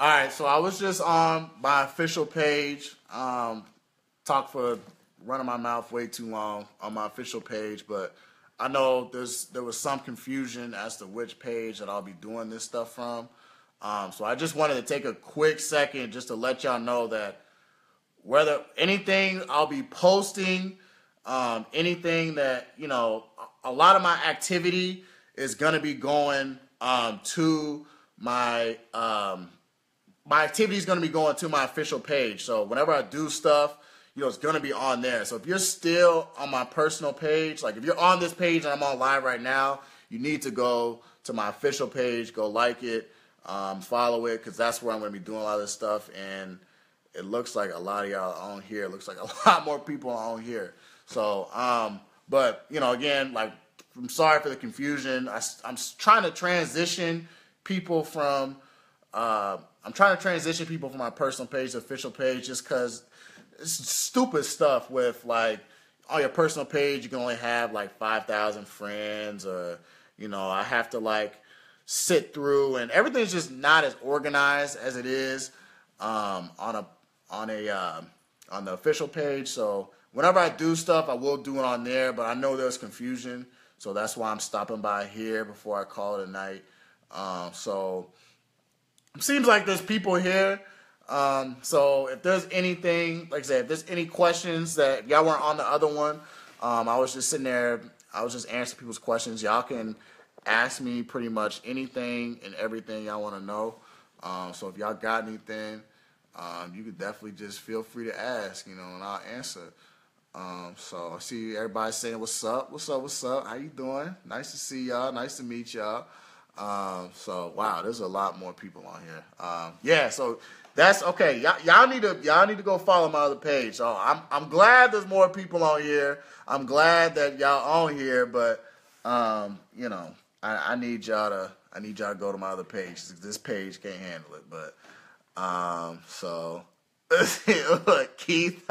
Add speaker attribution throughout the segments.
Speaker 1: All right, so I was just on my official page. Um, talk for running my mouth way too long on my official page, but I know there's there was some confusion as to which page that I'll be doing this stuff from. Um, so I just wanted to take a quick second just to let y'all know that whether anything I'll be posting, um, anything that you know, a lot of my activity is gonna be going um, to my um, my activity is gonna be going to my official page. So whenever I do stuff, you know, it's gonna be on there. So if you're still on my personal page, like if you're on this page and I'm on live right now, you need to go to my official page, go like it, um, follow it, because that's where I'm gonna be doing a lot of this stuff. And it looks like a lot of y'all on here. It looks like a lot more people on here. So, um, but you know, again, like I'm sorry for the confusion. I, am trying to transition people from. Uh, I'm trying to transition people from my personal page to official page just because it's stupid stuff with like on your personal page you can only have like 5,000 friends or you know I have to like sit through and everything's just not as organized as it is um, on a on a uh, on the official page. So whenever I do stuff, I will do it on there. But I know there's confusion, so that's why I'm stopping by here before I call it a night. Um, so seems like there's people here. Um, so if there's anything, like I said, if there's any questions that y'all weren't on the other one, um, I was just sitting there. I was just answering people's questions. Y'all can ask me pretty much anything and everything y'all want to know. Um, so if y'all got anything, um, you could definitely just feel free to ask, you know, and I'll answer. Um, so I see everybody saying, "What's up? What's up? What's up? How you doing? Nice to see y'all. Nice to meet y'all." Um, so wow, there's a lot more people on here. Um, yeah, so that's okay. Y'all, y'all need to y'all need to go follow my other page. So I'm I'm glad there's more people on here. I'm glad that y'all on here, but um, you know, I, I need y'all to I need y'all to go to my other page. This page can't handle it, but um, so look, Keith,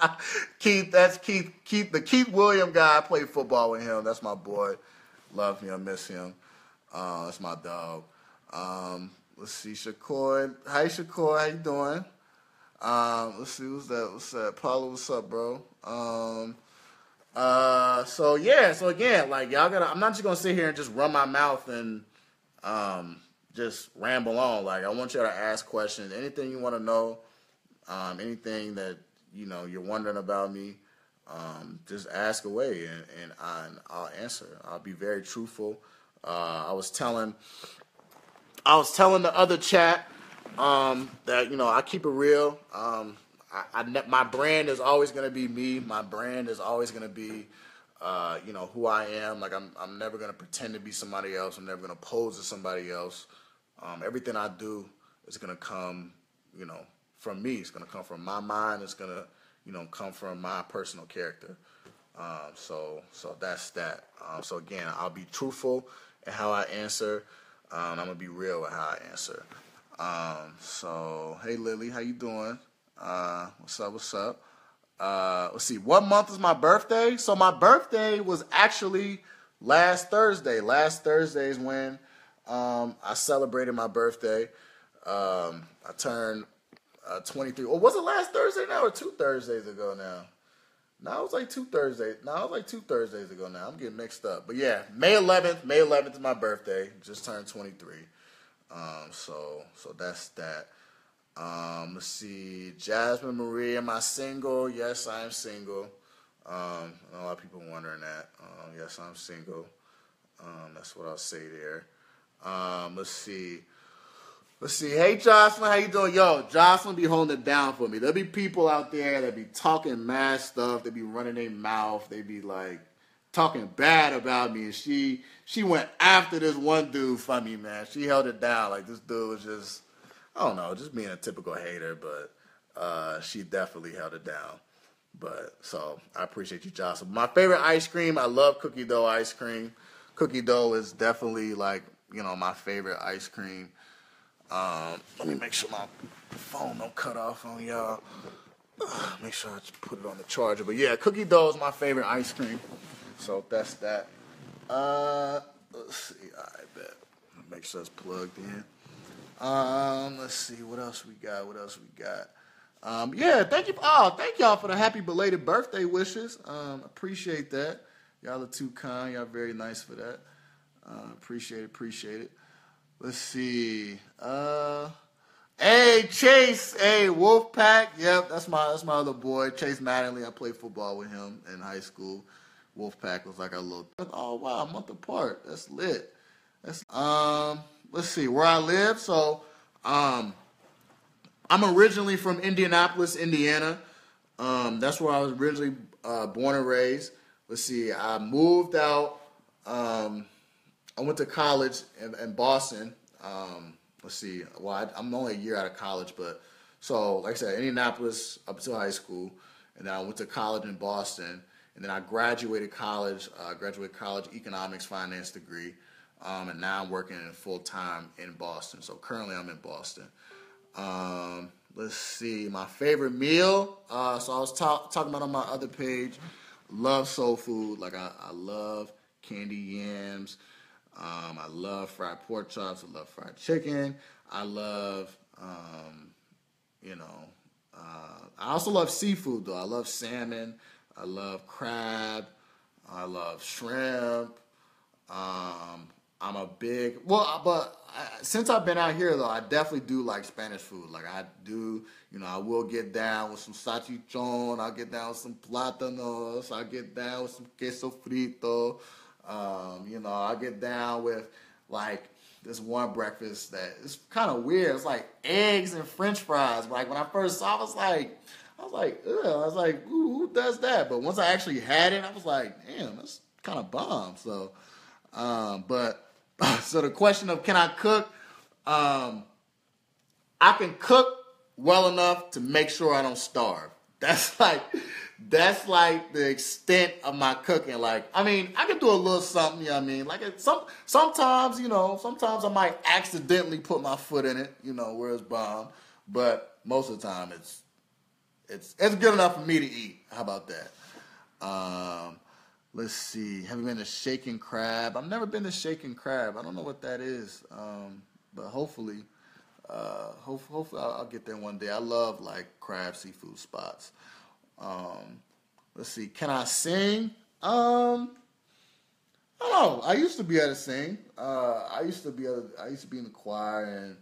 Speaker 1: Keith, that's Keith, Keith, the Keith William guy. I played football with him. That's my boy. Love him, miss him. Uh, that's my dog. Um, let's see, Shakur. Hi, Shakur. How you doing? Um, let's see, what's that? What's that? Paulo, what's up, bro? Um, uh, so yeah, so again, like y'all gotta. I'm not just gonna sit here and just run my mouth and um just ramble on. Like I want y'all to ask questions, anything you want to know, um, anything that you know you're wondering about me. Um, just ask away, and, and, I, will answer. I'll be very truthful. Uh, I was telling, I was telling the other chat um, that you know I keep it real. Um, I, I, my brand is always going to be me. My brand is always going to be, uh, you know, who I am. Like I'm, I'm never going to pretend to be somebody else. I'm never going to pose as somebody else. Um, everything I do is gonna come, you know, from me. It's gonna come from my mind. It's gonna, you know, come from my personal character. Um, so, so that's that. Um, so again, I'll be truthful in how I answer. Um, I'm gonna be real with how I answer. Um, so, hey Lily, how you doing? Uh, what's up? What's up? Uh, let's see. What month is my birthday? So my birthday was actually last Thursday. Last Thursday is when um, I celebrated my birthday. Um, I turned uh, 23. Or was it last Thursday now or two Thursdays ago now? No, it was like two Thursdays. No, it was like two Thursdays ago now. I'm getting mixed up. But yeah, May 11th. May 11th is my birthday. Just turned 23. Um, so so that's that. Um, let's see. Jasmine Marie, am I single? Yes, I am single. Um, a lot of people wondering that. Um, yes, I'm single. Um, that's what I'll say there. Um, let's see. Let's see. Hey, Jocelyn, how you doing? Yo, Jocelyn be holding it down for me. There'll be people out there that be talking mad stuff. They be running their mouth. They be like talking bad about me. And she she went after this one dude for me, man. She held it down. Like this dude was just, I don't know, just being a typical hater. But uh, she definitely held it down. But so I appreciate you, Jocelyn. My favorite ice cream. I love cookie dough ice cream. Cookie dough is definitely like you know, my favorite ice cream. Um, let me make sure my phone don't cut off on y'all. make sure I put it on the charger. But yeah, cookie dough is my favorite ice cream. So that's that. Uh, let's see. I bet. Make sure it's plugged in. Um, let's see what else we got. What else we got? Um, yeah, thank you. Oh, thank y'all for the happy belated birthday wishes. Um, appreciate that. Y'all are too kind. Y'all very nice for that. Uh, appreciate it. Appreciate it. Let's see. Uh, hey Chase. Hey Wolfpack. Yep, that's my that's my other boy Chase Mattingly. I played football with him in high school. Wolfpack was like a little. Oh wow, a month apart. That's lit. That's um. Let's see where I live. So um, I'm originally from Indianapolis, Indiana. Um, that's where I was originally uh, born and raised. Let's see. I moved out. Um, I went to college in, in Boston. Um, let's see. Well, I, I'm only a year out of college, but so like I said, Indianapolis up to high school, and then I went to college in Boston and then I graduated college, uh, graduated college economics finance degree, um, and now I'm working full time in Boston. So currently I'm in Boston. Um, let's see, my favorite meal. Uh, so I was talk- talking about on my other page. Love soul food. Like I, I love candy yams. Um, I love fried pork chops. I love fried chicken. I love, um, you know, uh, I also love seafood though. I love salmon. I love crab. I love shrimp. Um, I'm a big well, but I, since I've been out here though, I definitely do like Spanish food. Like I do, you know, I will get down with some salchichon. I'll get down with some plátanos. I'll get down with some queso frito. Um, you know, I get down with like this one breakfast that it's kind of weird. It's like eggs and French fries. Like when I first saw, it, I was like, I was like, Ugh. I was like, who does that? But once I actually had it, I was like, damn, that's kind of bomb. So, um, but so the question of can I cook? Um, I can cook well enough to make sure I don't starve. That's like that's like the extent of my cooking. Like, I mean, I can do a little something, you know what I mean? Like some sometimes, you know, sometimes I might accidentally put my foot in it, you know, where it's bomb. But most of the time it's it's it's good enough for me to eat. How about that? Um, let's see. Have you been to Shaking Crab? I've never been to Shaking Crab. I don't know what that is, um, but hopefully, uh, hopefully I'll, I'll, get there one day. I love like crab seafood spots. Um, let's see. Can I sing? Um, I don't know. I used to be able to sing. Uh, I used to be able. I used to be in the choir and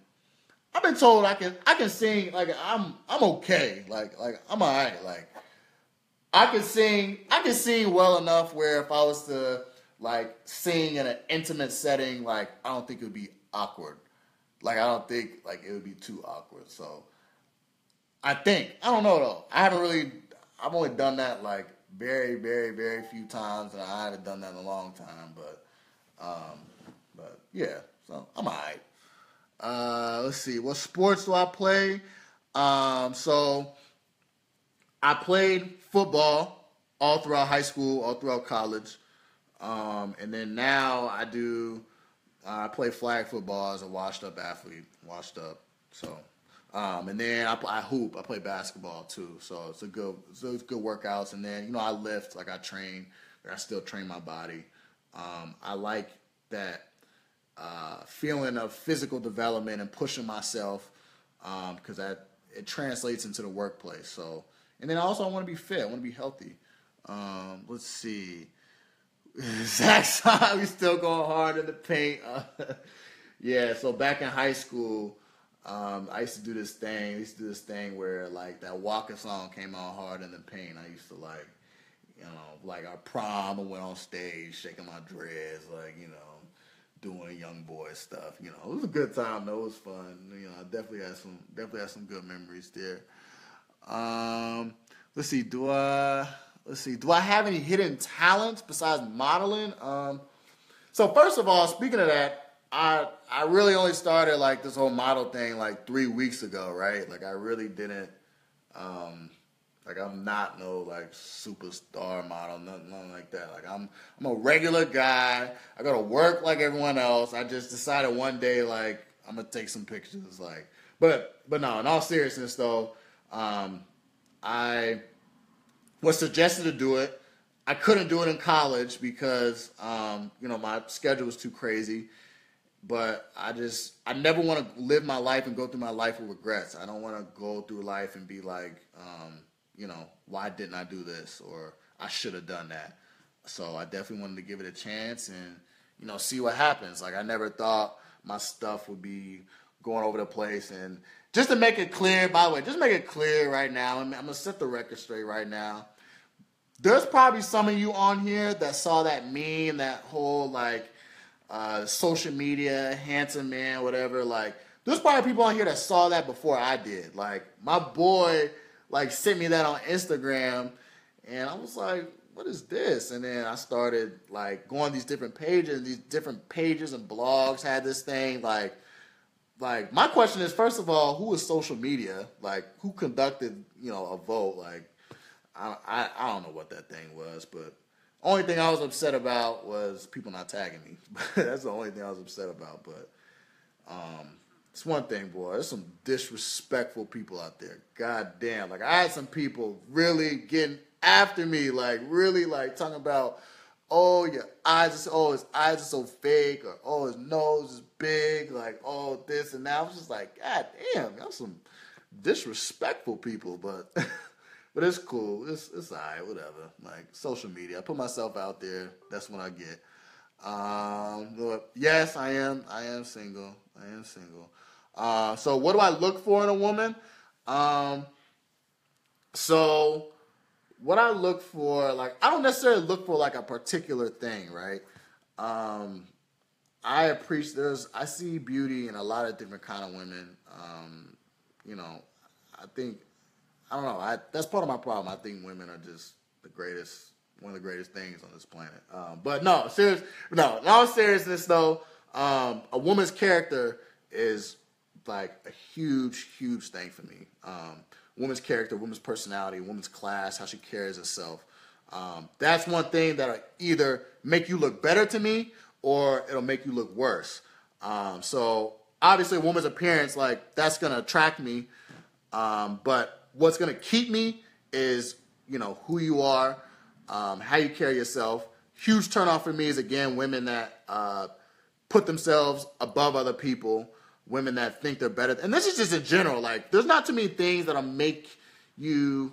Speaker 1: I've been told I can I can sing like I'm I'm okay like like I'm alright like I can sing I can sing well enough where if I was to like sing in an intimate setting like I don't think it would be awkward like I don't think like it would be too awkward so I think I don't know though I haven't really I've only done that like very very very few times and I haven't done that in a long time but um but yeah so I'm alright. Uh, let's see, what sports do I play? Um, so I played football all throughout high school, all throughout college, um, and then now I do. Uh, I play flag football as a washed-up athlete, washed up. So, um, and then I, I, hoop. I play basketball too. So it's a good, it's, it's good workouts. And then you know I lift, like I train. I still train my body. Um, I like that uh, feeling of physical development and pushing myself because um, that it translates into the workplace. So, and then also I want to be fit. I want to be healthy. Um, let's see. Zach's we still going hard in the paint. Uh, yeah, so back in high school, um, I used to do this thing. I used to do this thing where like that Waka song came on hard in the paint. I used to like, you know, like our prom. I went on stage shaking my dreads, like you know, doing young boy stuff. You know, it was a good time though. It was fun. You know, I definitely had some definitely had some good memories there. Um, let's see. Do I let's see. Do I have any hidden talents besides modeling? Um, so first of all, speaking of that, I I really only started like this whole model thing like three weeks ago, right? Like I really didn't. Um, like I'm not no like superstar model, nothing, nothing like that. Like I'm I'm a regular guy. I go to work like everyone else. I just decided one day like I'm gonna take some pictures. Like, but but no. In all seriousness though, um, I was suggested to do it. I couldn't do it in college because um, you know my schedule was too crazy. But I just I never want to live my life and go through my life with regrets. I don't want to go through life and be like, um, you know, why didn't I do this or I should have done that. So I definitely wanted to give it a chance and you know see what happens. Like I never thought my stuff would be going over the place and just to make it clear. By the way, just make it clear right now. I'm, I'm gonna set the record straight right now. There's probably some of you on here that saw that meme, that whole like uh, social media, handsome man, whatever. Like, there's probably people on here that saw that before I did. Like, my boy, like, sent me that on Instagram, and I was like, what is this? And then I started like going these different pages, these different pages and blogs had this thing. Like, like my question is, first of all, who is social media? Like, who conducted, you know, a vote? Like, I, I, I don't know what that thing was, but only thing I was upset about was people not tagging me. That's the only thing I was upset about. But um, it's one thing, boy. There's some disrespectful people out there. God damn. Like I had some people really getting after me, like really like talking about, oh your eyes are oh his eyes are so fake, or oh his nose is big, like oh this and that. I was just like, God damn, y'all some disrespectful people, but But it's cool. It's it's alright, whatever. Like social media. I put myself out there. That's what I get. Um, but yes, I am. I am single. I am single. Uh, so what do I look for in a woman? Um, so what I look for, like, I don't necessarily look for like a particular thing, right? Um, I appreciate there's I see beauty in a lot of different kind of women. Um, you know, I think I don't know. I, that's part of my problem. I think women are just the greatest, one of the greatest things on this planet. Um, but no, serious. No, in all seriousness though, um, a woman's character is like a huge, huge thing for me. Um, woman's character, woman's personality, woman's class, how she carries herself. Um, that's one thing that'll either make you look better to me or it'll make you look worse. Um, so obviously, a woman's appearance, like that's gonna attract me. Um, but what's going to keep me is you know who you are, um, how you carry yourself. Huge turnoff for me is again women that uh, put themselves above other people, women that think they're better. And this is just in general. Like, there's not too many things that'll make you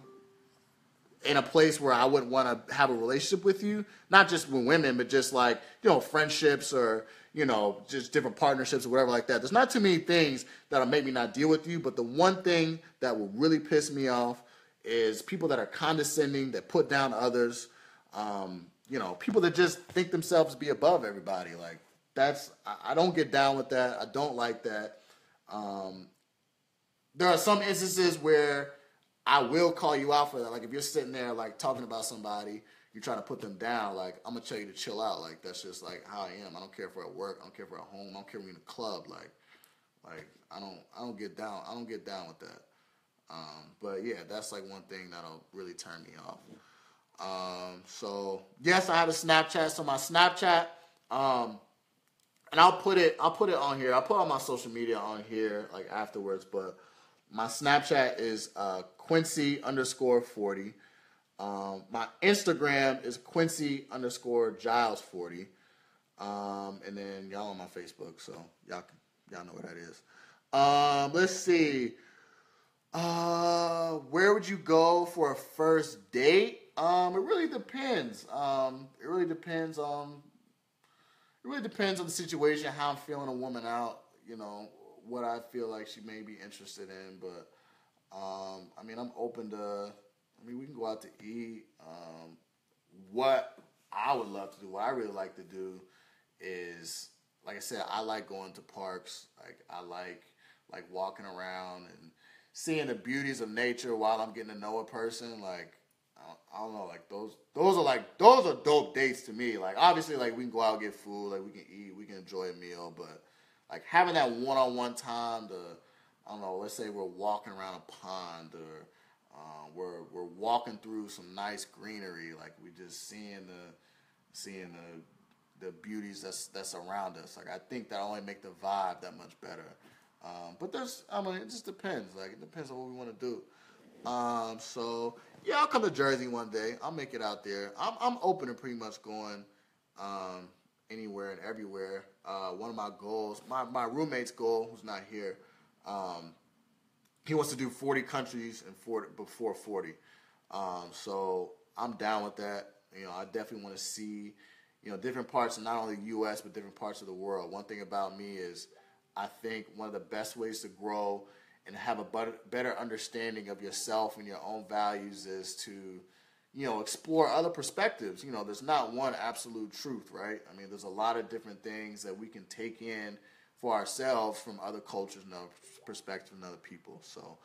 Speaker 1: in a place where I wouldn't want to have a relationship with you. Not just with women, but just like you know friendships or you know, just different partnerships or whatever like that. There's not too many things that'll make me not deal with you, but the one thing that will really piss me off is people that are condescending, that put down others, um, you know, people that just think themselves be above everybody. Like that's I, I don't get down with that. I don't like that. Um, there are some instances where I will call you out for that. Like if you're sitting there like talking about somebody you're trying to put them down, like I'm gonna tell you to chill out. Like that's just like how I am. I don't care if we're at work. I don't care if we're at home. I don't care if we're in a club. Like, like I don't I don't get down. I don't get down with that. Um, but yeah, that's like one thing that'll really turn me off. Um, so yes, I have a Snapchat. So my Snapchat, um, and I'll put it I'll put it on here. I'll put all my social media on here like afterwards. But my Snapchat is uh, Quincy underscore forty. Um, my Instagram is Quincy underscore Giles forty, um, and then y'all on my Facebook, so y'all y'all know what that is. Um, let's see. Uh, where would you go for a first date? Um, it really depends. Um, it really depends on. It really depends on the situation, how I'm feeling a woman out. You know what I feel like she may be interested in, but um, I mean I'm open to I mean, we can go out to eat. Um, what I would love to do, what I really like to do, is like I said, I like going to parks. Like I like like walking around and seeing the beauties of nature while I'm getting to know a person. Like I don't, I don't know, like those those are like those are dope dates to me. Like obviously, like we can go out and get food, like we can eat, we can enjoy a meal, but like having that one on one time to I don't know, let's say we're walking around a pond or um, we're we're walking through some nice greenery, like we just seeing the seeing the the beauties that's that's around us. Like I think that only make the vibe that much better. Um, but there's, I mean, it just depends. Like it depends on what we want to do. Um, so yeah, I'll come to Jersey one day. I'll make it out there. I'm I'm open to pretty much going um, anywhere and everywhere. Uh, one of my goals, my, my roommate's goal, who's not here, um, he wants to do 40 countries and 40, before 40. Um, so I'm down with that. You know, I definitely want to see, you know, different parts not only the U.S. but different parts of the world. One thing about me is, I think one of the best ways to grow and have a better understanding of yourself and your own values is to, you know, explore other perspectives. You know, there's not one absolute truth, right? I mean, there's a lot of different things that we can take in for ourselves from other cultures and other perspectives and other people. So,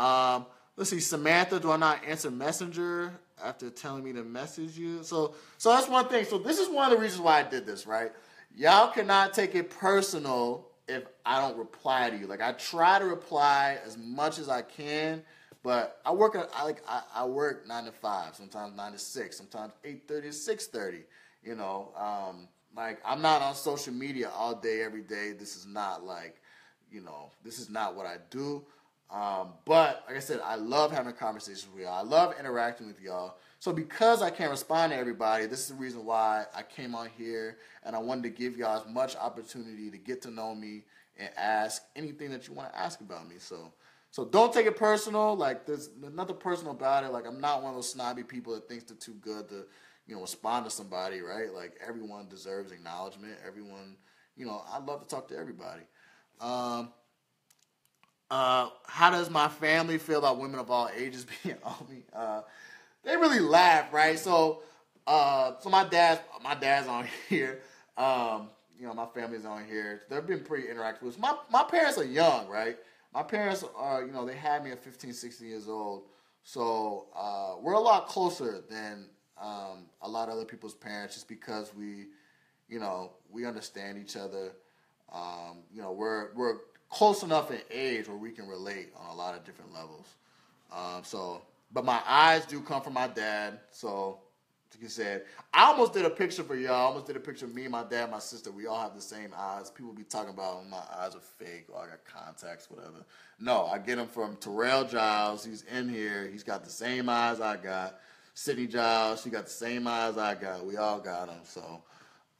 Speaker 1: um, let's see, Samantha, do I not answer Messenger after telling me to message you? So, so that's one thing. So this is one of the reasons why I did this, right? Y'all cannot take it personal if I don't reply to you. Like I try to reply as much as I can, but I work I like I, I work nine to five, sometimes nine to six, sometimes eight thirty to six thirty. You know, um, like I'm not on social media all day every day. This is not like, you know, this is not what I do. Um, but like I said, I love having conversations with y'all. I love interacting with y'all. So because I can't respond to everybody, this is the reason why I came on here and I wanted to give y'all as much opportunity to get to know me and ask anything that you want to ask about me. So so don't take it personal. Like there's nothing personal about it. Like I'm not one of those snobby people that thinks they're too good to, you know, respond to somebody, right? Like everyone deserves acknowledgement. Everyone, you know, I love to talk to everybody. Um, uh, how does my family feel about women of all ages being on me? Uh, they really laugh, right? So, uh, so my dad, my dad's on here. Um, you know, my family's on here. They've been pretty interactive. My my parents are young, right? My parents are, you know, they had me at 15, 16 years old. So uh, we're a lot closer than um, a lot of other people's parents, just because we, you know, we understand each other. Um, you know, we're we're close enough in age where we can relate on a lot of different levels. Um, so but my eyes do come from my dad. So, like you said, I almost did a picture for y'all. I almost did a picture of me, my dad, my sister. We all have the same eyes. People be talking about my eyes are fake or I got contacts, whatever. No, I get them from Terrell Giles. He's in here. He's got the same eyes I got. Sydney Giles, she got the same eyes I got. We all got them. So,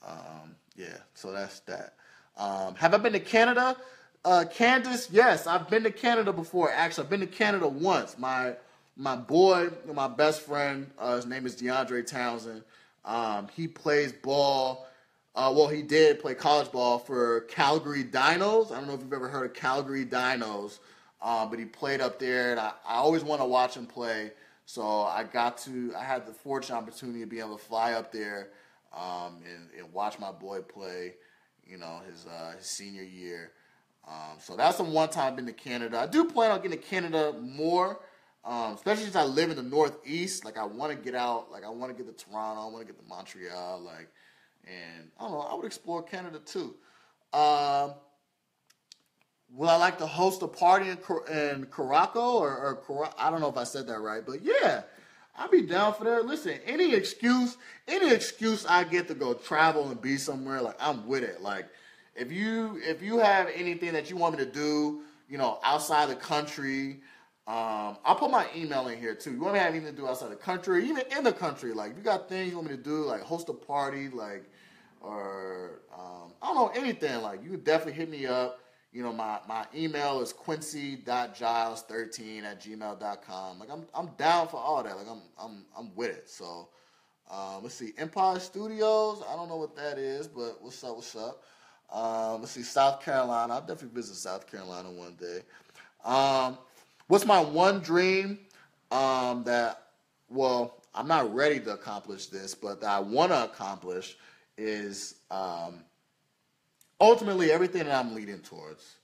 Speaker 1: um, yeah, so that's that. Um, have I been to Canada? Uh, Candace, yes, I've been to Canada before. Actually, I've been to Canada once. My my boy, my best friend, uh, his name is DeAndre Townsend. Um, he plays ball. Uh, well, he did play college ball for Calgary Dinos. I don't know if you've ever heard of Calgary Dinos, uh, but he played up there, and I, I always want to watch him play. So I got to, I had the fortunate opportunity to be able to fly up there um, and, and, watch my boy play. You know, his uh, his senior year. Um, so that's the one time I've been to Canada. I do plan on getting to Canada more. Um, especially since I live in the Northeast, like I want to get out, like I want to get to Toronto, I want to get to Montreal, like, and I don't know, I would explore Canada too. Um, will I like to host a party in, in Caraco or, or I don't know if I said that right, but yeah, I'd be down for that. Listen, any excuse, any excuse I get to go travel and be somewhere, like I'm with it. Like if you if you have anything that you want me to do, you know, outside the country um, I'll put my email in here too. You want me to have anything to do outside the country, even in the country? Like, if you got things you want me to do, like host a party, like, or um, I don't know anything. Like, you can definitely hit me up. You know, my, my email is quincy.giles13 at gmail.com. Like, I'm I'm down for all that. Like, I'm I'm I'm with it. So, um, let's see, Empire Studios. I don't know what that is, but what's up? What's up? Um, let's see, South Carolina. I'll definitely visit South Carolina one day. Um, What's my one dream um, that, well, I'm not ready to accomplish this, but that I want to accomplish is um, ultimately everything that I'm leading towards.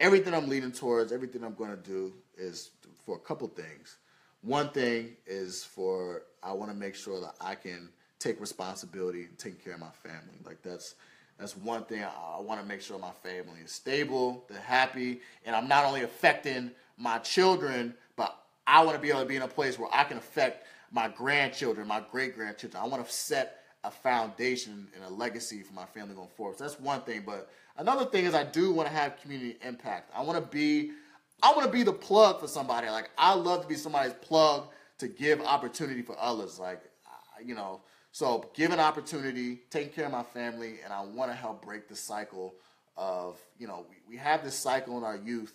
Speaker 1: Everything I'm leading towards, everything I'm going to do is for a couple things. One thing is for I want to make sure that I can take responsibility and take care of my family. Like that's that's one thing I, I want to make sure my family is stable, they're happy, and I'm not only affecting my children, but I want to be able to be in a place where I can affect my grandchildren, my great grandchildren. I want to set a foundation and a legacy for my family going forward. So that's one thing. But another thing is I do want to have community impact. I want to be I want to be the plug for somebody. Like I love to be somebody's plug to give opportunity for others. Like you know, So, give an opportunity, taking care of my family, and I want to help break the cycle of, you know, we, we have this cycle in our youth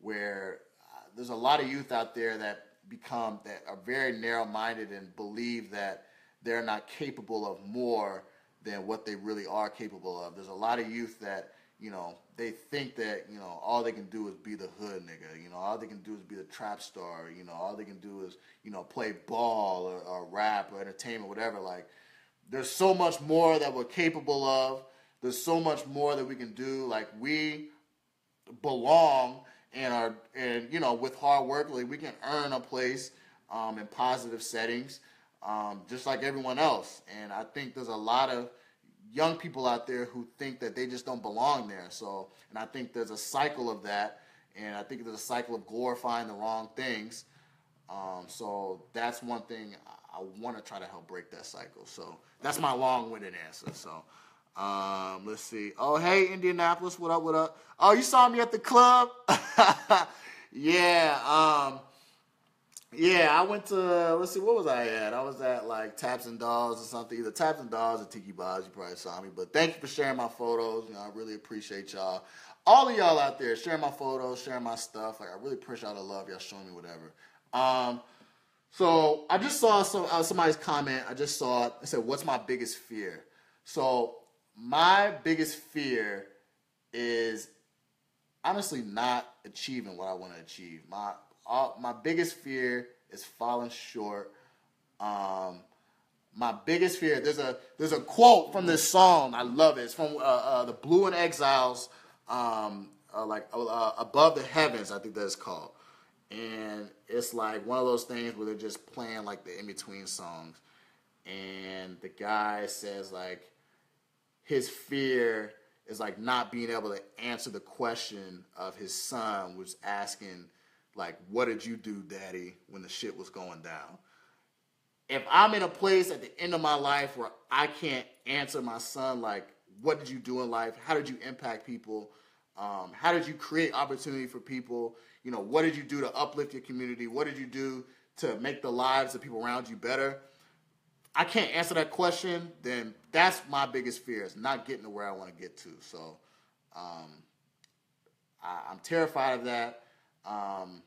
Speaker 1: where uh, there's a lot of youth out there that become, that are very narrow minded and believe that they're not capable of more than what they really are capable of. There's a lot of youth that, you know, they think that, you know, all they can do is be the hood nigga. You know, all they can do is be the trap star. You know, all they can do is, you know, play ball or, or rap or entertainment, whatever. Like, there's so much more that we're capable of. There's so much more that we can do. Like, we belong and are, and, you know, with hard work, like, we can earn a place um, in positive settings um, just like everyone else. And I think there's a lot of young people out there who think that they just don't belong there. So, and I think there's a cycle of that, and I think there's a cycle of glorifying the wrong things. Um, so that's one thing I, I want to try to help break that cycle. So that's my long-winded answer. So. Um, let's see. Oh, hey, Indianapolis, what up, what up? Oh, you saw me at the club? yeah, um, yeah, I went to let's see, what was I at? I was at like Taps and Dolls or something, either Taps and Dolls or Tiki Bob's. You probably saw me, but thank you for sharing my photos. You know, I really appreciate y'all. All of y'all out there sharing my photos, sharing my stuff. Like I really appreciate all the love y'all showing me, whatever. Um, so I just saw some uh, somebody's comment. I just saw it. I said, "What's my biggest fear?" So my biggest fear is honestly not achieving what I want to achieve. My all, my biggest fear is falling short. Um, my biggest fear. There's a there's a quote from this song. I love it. It's from uh, uh, the Blu and Exiles. Um, uh, like uh, uh, above the heavens, I think that's called. And it's like one of those things where they're just playing like the in between songs. And the guy says like his fear is like not being able to answer the question of his son was asking like, what did you do, daddy, when the shit was going down? If I'm in a place at the end of my life where I can't answer my son, like, what did you do in life? How did you impact people? Um, how did you create opportunity for people? You know, what did you do to uplift your community? What did you do to make the lives of people around you better? I can't answer that question, then that's my biggest fear is not getting to where I want to get to. So um, I, am terrified of that. Um,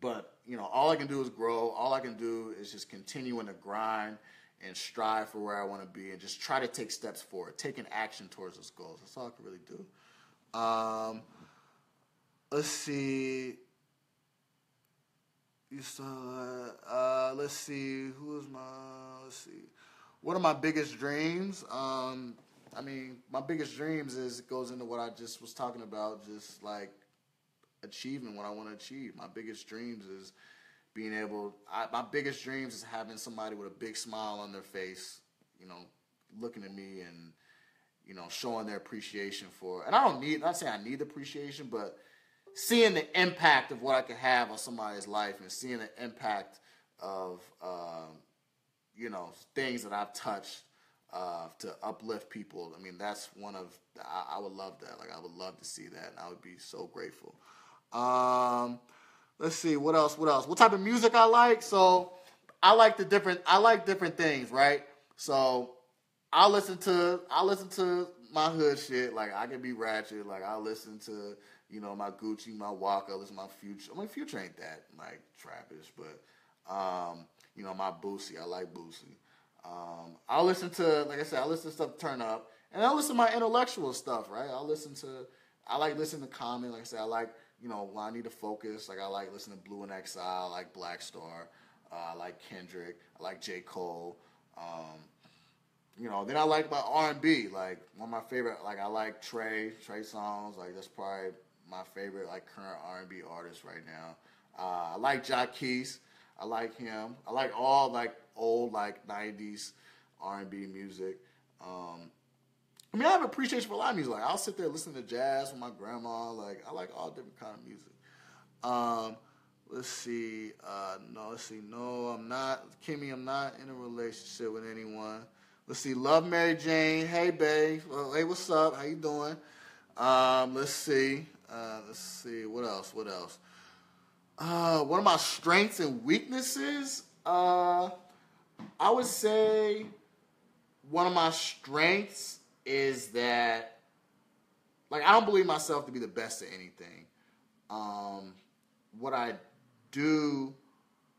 Speaker 1: but you know, all I can do is grow. All I can do is just continuing to grind and strive for where I want to be, and just try to take steps forward, taking action towards those goals. That's all I can really do. Um, let's see. You saw. Uh, let's see. Who is my? Let's see. What are my biggest dreams? Um, I mean, my biggest dreams is goes into what I just was talking about, just like achieving what I want to achieve. My biggest dreams is being able. I, my biggest dreams is having somebody with a big smile on their face, you know, looking at me and you know showing their appreciation for. And I don't need. Not saying I need appreciation, but seeing the impact of what I can have on somebody's life and seeing the impact of uh, you know things that I've touched uh, to uplift people. I mean, that's one of I, I, would love that. Like I would love to see that, and I would be so grateful. Um, let's see what else. What else? What type of music I like? So I like the different. I like different things, right? So I listen to I listen to my hood shit. Like I can be ratchet. Like I listen to you know my Gucci, my Waka. listen my Future. Mean Future ain't that like trappish, but um, you know my Boosie. I like Boosie. Um, I listen to like I said, I listen to stuff turn up, and I listen to my intellectual stuff. Right? I listen to I like listening to Common. Like I said, I like you know, when I need to focus, like I like listening to Blu and Exile, I like Black Star, uh, I like Kendrick, I like J. Cole. Um, you know, then I like my R and B, like one of my favorite, like I like Trey, Trey Songz. like that's probably my favorite like current R and B artist right now. Uh, I like Jacquees, I like him. I like all like old like '90s R and B music. Um, I mean, I have appreciation for a lot of music. Like, I'll sit there listening to jazz with my grandma. Like, I like all different kind of music. Um, let's see. Uh, no, let's see. No, I'm not. Kimmy, I'm not in a relationship with anyone. Let's see. Love Mary Jane. Hey, babe. Well, hey, what's up? How you doing? Um, let's see. Uh, let's see. What else? What else? Uh, one of my strengths and weaknesses. Uh, I would say one of my strengths is that, like, I don't believe myself to be the best at anything. Um, what I do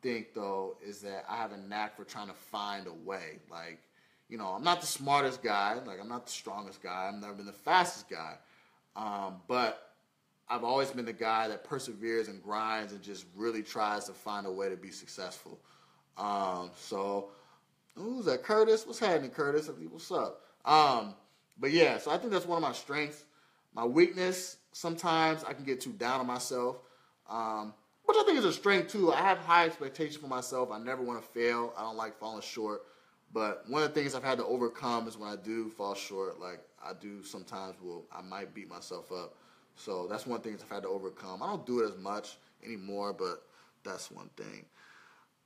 Speaker 1: think though is that I have a knack for trying to find a way. Like, you know, I'm not the smartest guy. Like, I'm not the strongest guy. I've never been the fastest guy. Um, but I've always been the guy that perseveres and grinds and just really tries to find a way to be successful. Um, so, who's that? Curtis? What's happening, Curtis? What's up? Um, but yeah, so I think that's one of my strengths. My weakness, sometimes I can get too down on myself, um, which I think is a strength too. I have high expectations for myself. I never want to fail. I don't like falling short. But one of the things I've had to overcome is when I do fall short, like I do sometimes will I might beat myself up. So that's one thing I've had to overcome. I don't do it as much anymore, but that's one thing.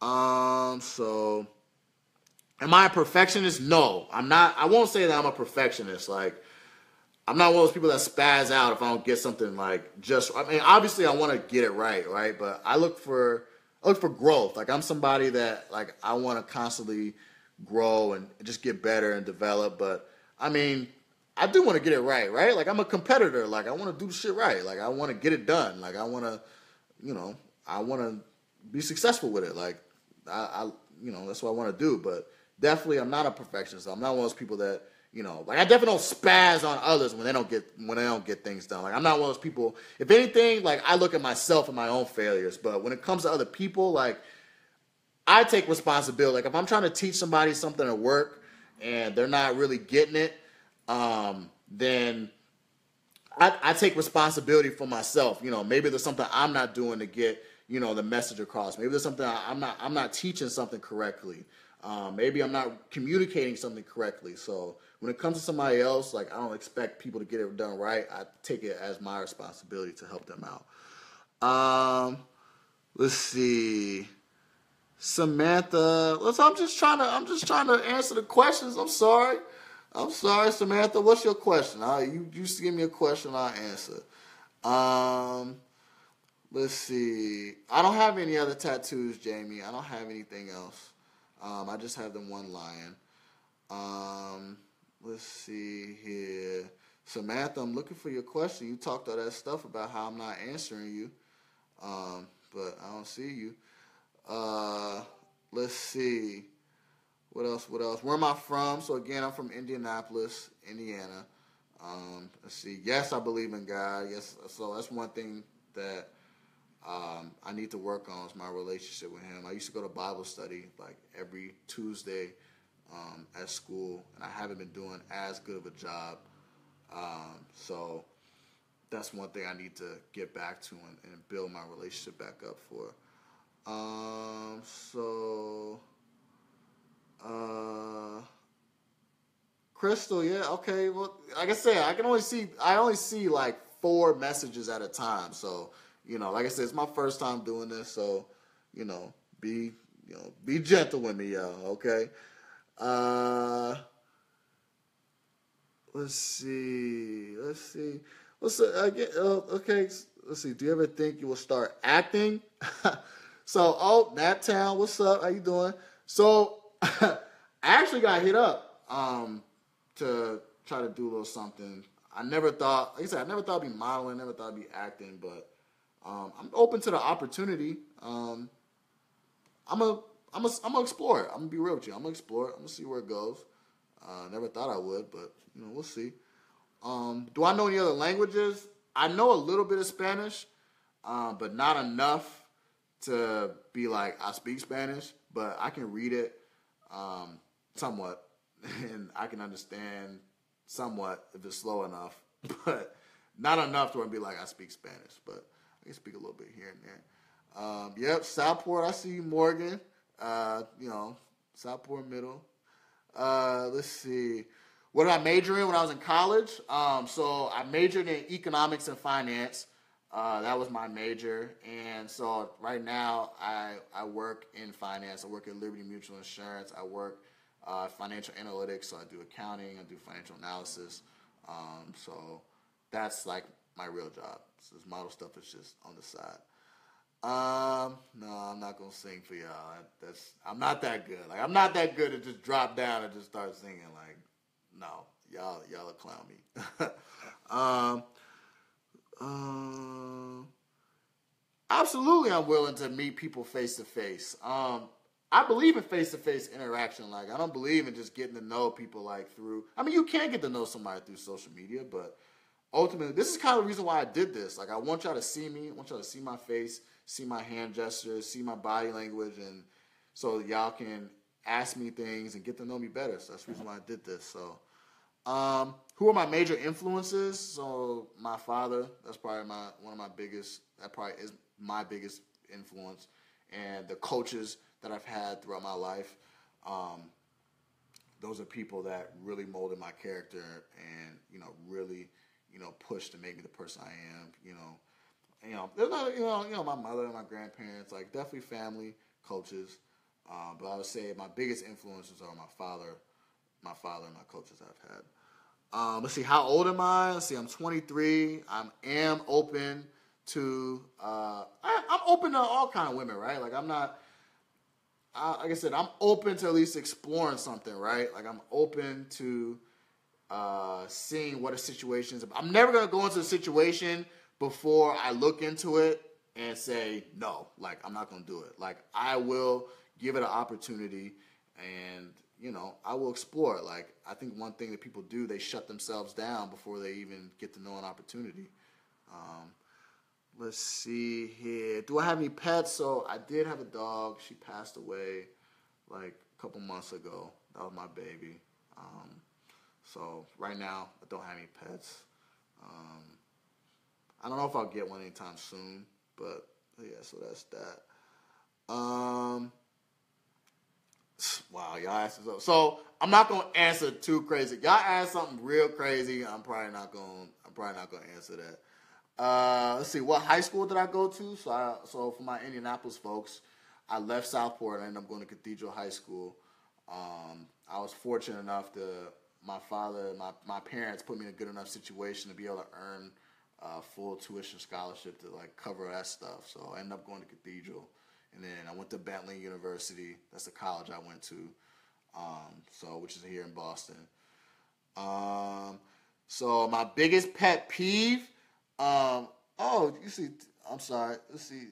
Speaker 1: Um, so am I a perfectionist? No, I'm not. I won't say that I'm a perfectionist. Like, I'm not one of those people that spaz out if I don't get something like just. I mean, obviously, I want to get it right, right? But I look for I look for growth. Like, I'm somebody that like I want to constantly grow and just get better and develop. But I mean, I do want to get it right, right? Like I'm a competitor. Like I want to do shit right. Like I want to get it done. Like I want to, you know, I want to be successful with it. Like I, I you know, that's what I want to do. But definitely, I'm not a perfectionist. I'm not one of those people that, you know, like I definitely don't spaz on others when they don't get when they don't get things done. Like I'm not one of those people. If anything, like I look at myself and my own failures. But when it comes to other people, like I take responsibility. Like if I'm trying to teach somebody something at work and they're not really getting it, um, then I, I, take responsibility for myself. You know, maybe there's something I'm not doing to get you know the message across. Maybe there's something I'm not I'm not teaching something correctly. Um, maybe I'm not communicating something correctly. So when it comes to somebody else, like I don't expect people to get it done right. I take it as my responsibility to help them out. Um, let's see. Samantha. Listen, I'm just trying to I'm just trying to answer the questions. I'm sorry. I'm sorry, Samantha. What's your question? I, you you give me a question, I'll answer. Um, let's see. I don't have any other tattoos, Jamie. I don't have anything else. Um, I just have them one lion. Um, let's see here. Samantha, I'm looking for your question. You talked all that stuff about how I'm not answering you, um, but I don't see you. Uh, let's see. What else? What else? Where am I from? So again, I'm from Indianapolis, Indiana. Um, let's see. Yes, I believe in God. Yes, so that's one thing that um, I need to work on is my relationship with Him. I used to go to Bible study like every Tuesday um, at school, and I haven't been doing as good of a job. Um, so that's one thing I need to get back to and, and build my relationship back up for. Um, so, uh, Crystal, yeah, okay. Well, like I said, I can only see, I only see like four messages at a time. So, you know, like I said, it's my first time doing this. So, you know, be, you know, be gentle with me, y'all. Okay. Uh, let's see. Let's see. Let's uh, get, uh, okay. Let's see. Do you ever think you will start acting? So, oh, Nat Town, what's up? How you doing? So, I actually got hit up um, to try to do a little something. I never thought, like I said, I never thought I'd be modeling, never thought I'd be acting, but um, I'm open to the opportunity. Um, I'm a, I'm a, I'm gonna explore it. I'm gonna be real with you. I'm gonna explore it. I'm gonna see where it goes. Uh, never thought I would, but you know, we'll see. Um, do I know any other languages? I know a little bit of Spanish, uh, but not enough to be like I speak Spanish, but I can read it um, somewhat, and I can understand somewhat if it's slow enough, but not enough to be like I speak Spanish. But I can speak a little bit here and there. Um, yep, Southport. I see you, Morgan. Uh, you know, Southport Middle. Uh, let's see. What did I major in when I was in college? Um, so I majored in economics and finance. Uh, that was my major, and so right now I I work in finance. I work at Liberty Mutual Insurance. I work uh, financial analytics. So I do accounting. I do financial analysis. Um, so that's like my real job. So this model stuff is just on the side. Um, no, I'm not gonna sing for y'all. That's I'm not that good. Like I'm not that good to just drop down and just start singing. Like, no, y'all y'all are clown me. um, um, absolutely, I'm willing to meet people face to face. Um, I believe in face to face interaction. Like I don't believe in just getting to know people like through. I mean, you can get to know somebody through social media, but ultimately, this is kind of the reason why I did this. Like I want y'all to see me. I want y'all to see my face, see my hand gestures, see my body language, and so y'all can ask me things and get to know me better. So that's the reason why I did this. So, um, who are my major influences? So my father. That's probably my one of my biggest. That probably is my biggest influence, and the coaches that I've had throughout my life. Um, those are people that really molded my character and you know really you know pushed to make me the person I am. You know, you know, there's not you know you know my mother and my grandparents like definitely family coaches, um, but I would say my biggest influences are my father, my father and my coaches I've had. Um, let's see, how old am I? Let's see, I'm 23. I am open to uh, I, am open to all kind of women, right? Like I'm not like I said, I'm open to at least exploring something, right? Like I'm open to uh, seeing what a situation is. I'm never gonna go into a situation before I look into it and say no. Like I'm not gonna do it. Like I will give it an opportunity, and you know I will explore. Like I think one thing that people do, they shut themselves down before they even get to know an opportunity. Um, let's see here. Do I have any pets? So I did have a dog. She passed away like a couple months ago. That was my baby. Um, so right now I don't have any pets. Um, I don't know if I'll get one anytime soon, but yeah. So that's that. Um, wow, y'all asked so. So I'm not gonna answer too crazy. Y'all ask something real crazy. I'm probably not gonna. I'm probably not gonna answer that. Uh, let's see, what high school did I go to? So, I, so for my Indianapolis folks, I left Southport. And I ended up going to Cathedral High School. Um, I was fortunate enough to my father, my my parents put me in a good enough situation to be able to earn a full tuition scholarship to like cover that stuff. So I ended up going to Cathedral, and then I went to Bentley University. That's the college I went to. Um, so which is here in Boston. Um, so my biggest pet peeve um, oh, you see, I'm sorry. Let's see.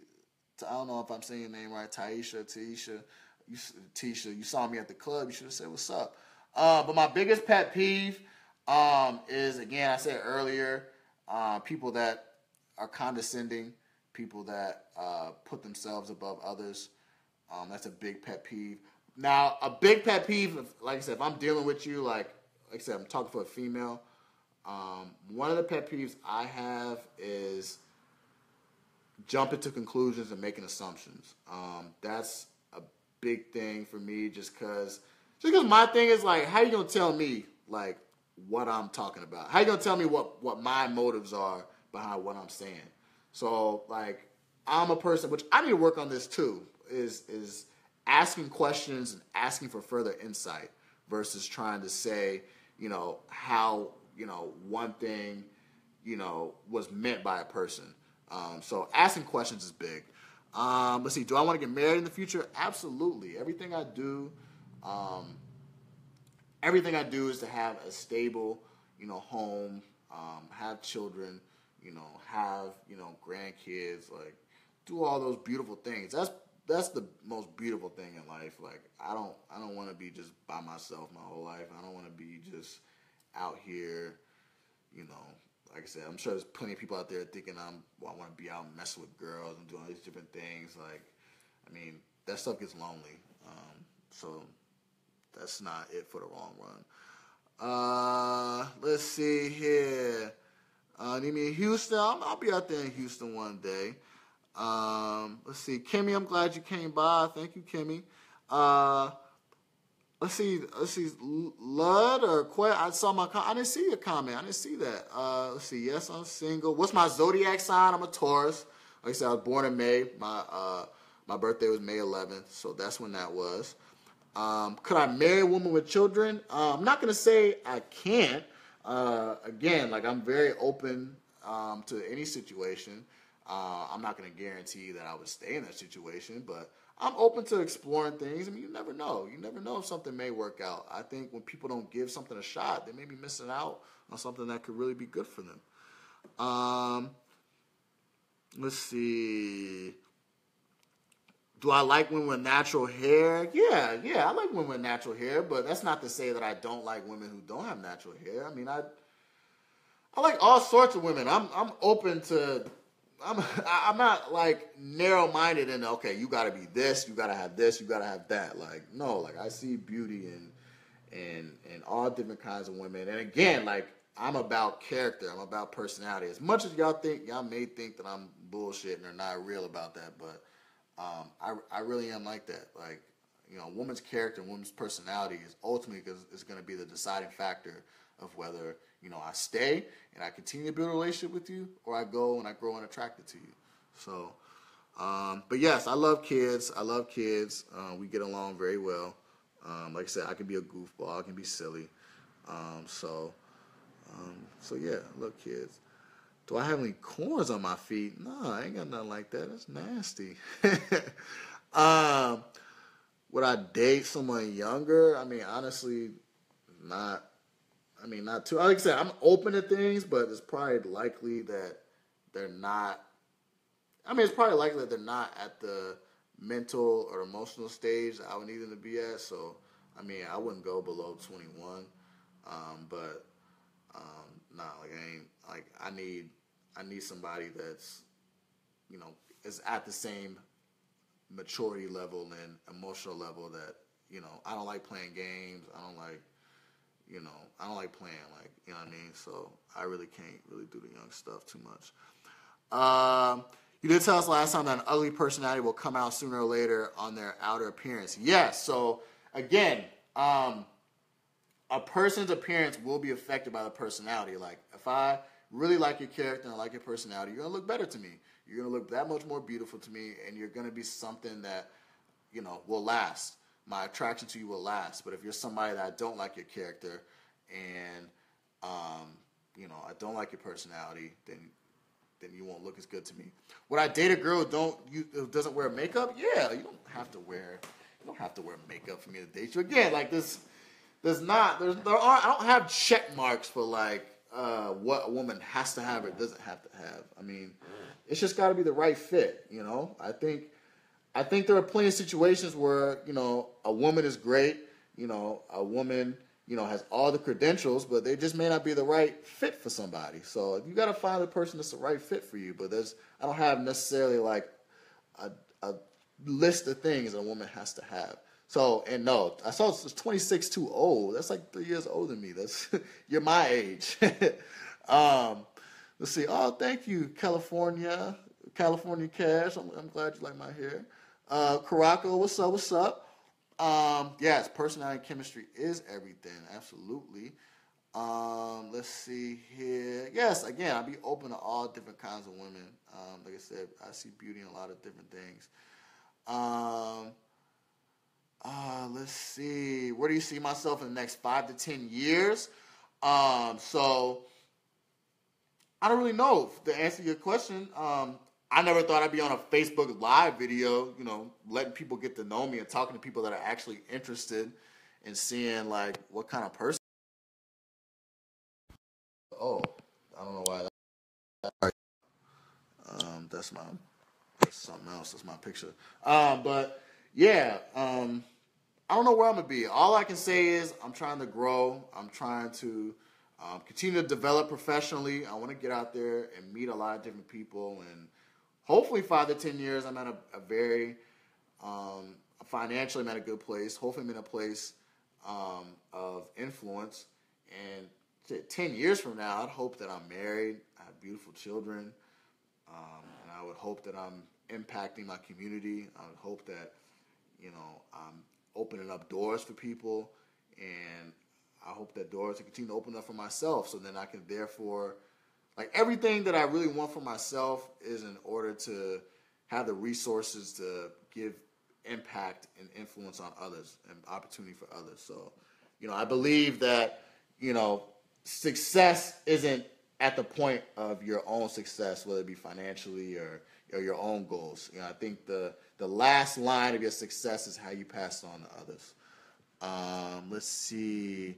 Speaker 1: I don't know if I'm saying your name right. Taisha, Taisha, you, Tisha. You saw me at the club. You should have said what's up. Uh, but my biggest pet peeve um, is again, I said earlier, uh, people that are condescending, people that uh, put themselves above others. Um, that's a big pet peeve. Now, a big pet peeve, like I said, if I'm dealing with you, like like I said, I'm talking for a female. Um, one of the pet peeves I have is jumping to conclusions and making assumptions. Um, that's a big thing for me, just because. Just because my thing is like, how you gonna tell me like what I'm talking about? How you gonna tell me what what my motives are behind what I'm saying? So like, I'm a person which I need to work on this too. Is is asking questions and asking for further insight versus trying to say, you know, how you know, one thing, you know, was meant by a person. Um, so asking questions is big. Um, let's see, do I want to get married in the future? Absolutely. Everything I do, um, everything I do is to have a stable, you know, home, um, have children, you know, have, you know, grandkids, like do all those beautiful things. That's that's the most beautiful thing in life. Like I don't I don't want to be just by myself my whole life. I don't want to be just out here, you know, like I said, I'm sure there's plenty of people out there thinking I'm well, I want to be out messing with girls and doing all these different things. Like, I mean, that stuff gets lonely. Um, so that's not it for the long run. Uh, let's see here. Uh, need me in Houston? I'll, I'll, be out there in Houston one day. Um, let's see, Kimmy. I'm glad you came by. Thank you, Kimmy. Uh, let's see, let's see, Lud or Quay. I saw my, I didn't see your comment. I didn't see that. Uh, let's see. Yes, I'm single. What's my zodiac sign? I'm a Taurus. Like I said, I was born in May. My uh, my birthday was May 11th, so that's when that was. Um, could I marry a woman with children? Uh, I'm not gonna say I can't. Uh, again, like I'm very open um, to any situation. Uh, I'm not going to guarantee that I would stay in that situation, but I'm open to exploring things. I mean, you never know. You never know if something may work out. I think when people don't give something a shot, they may be missing out on something that could really be good for them. Um, let's see. Do I like women with natural hair? Yeah, yeah, I like women with natural hair, but that's not to say that I don't like women who don't have natural hair. I mean, I I like all sorts of women. I'm I'm open to I'm I'm not like narrow minded and okay, you got to be this, you got to have this, you got to have that. Like no, like I see beauty in in in all different kinds of women. And again, like I'm about character. I'm about personality. As much as y'all think y'all may think that I'm bullshitting or not real about that, but um, I I really am like that. Like you know, a woman's character, a woman's personality is ultimately is going to be the deciding factor of whether you know I stay and I continue to build a relationship with you, or I go and I grow unattracted to you. So, um, but yes, I love kids. I love kids. Uh, we get along very well. Um, like I said, I can be a goofball. I can be silly. Um, so, um, so yeah, I love kids. Do I have any corns on my feet? No, I ain't got nothing like that. That's nasty. um, would I date someone younger? I mean, honestly, not. I mean, not too. Like I said, I'm open to things, but it's probably likely that they're not. I mean, it's probably likely that they're not at the mental or emotional stage I would need them to be at. So, I mean, I wouldn't go below 21. Um, but um, nah, like I ain't like I need I need somebody that's you know is at the same maturity level and emotional level that you know I don't like playing games. I don't like you know I don't like playing like you know what I mean. So I really can't really do the young stuff too much. Um, you did tell us last time that an ugly personality will come out sooner or later on their outer appearance. Yes. So again, um, a person's appearance will be affected by the personality. Like if I really like your character and I like your personality, you're gonna look better to me. You're gonna look that much more beautiful to me, and you're gonna be something that you know will last. My attraction to you will last. But if you're somebody that I don't like your character and um, you know I don't like your personality, then then you won't look as good to me. Would I date a girl don't you doesn't wear makeup? Yeah, you don't have to wear you don't have to wear makeup for me to date you. Again, like this, there's not there's there are I don't have check marks for like uh, what a woman has to have or doesn't have to have. I mean, it's just got to be the right fit. You know, I think I think there are plenty of situations where you know a woman is great. You know, a woman you know has all the credentials, but they just may not be the right fit for somebody. So you got to find the person that's the right fit for you. But there's I don't have necessarily like a, a list of things a woman has to have. So and no, I saw it's 26 too old. That's like three years older than me. That's you're my age. um, let's see. Oh, thank you, California, California Cash. I'm, I'm glad you like my hair. Uh, Caraco, what's up? What's up? Um, yes, personality chemistry is everything. Absolutely. Um, let's see here. Yes, again, I'll be open to all different kinds of women. Um, like I said, I see beauty in a lot of different things. Um, uh, let's see. Where do you see myself in the next five to ten years? Um, so I don't really know to answer your question. Um, I never thought I'd be on a Facebook Live video, you know, letting people get to know me and talking to people that are actually interested in seeing like what kind of person. Oh, I don't know why. That, um, that's my that's something else. That's my picture. Um, but yeah, um, I don't know where I'm gonna be. All I can say is I'm trying to grow. I'm trying to um, continue to develop professionally. I want to get out there and meet a lot of different people, and hopefully, five to ten years, I'm at a, a very um, financially, I'm at a good place. Hopefully, I'm in a place um, of influence. And t- ten years from now, I'd hope that I'm married, I have beautiful children, um, and I would hope that I'm impacting my community. I would hope that you know I'm opening up doors for people, and I hope that doors continue to open up for myself, so then I can therefore, like everything that I really want for myself is in order to have the resources to give impact and influence on others and opportunity for others. So, you know, I believe that you know success isn't at the point of your own success, whether it be financially or, or your own goals. You know, I think the the last line of your success is how you pass on to others. Um, let's see.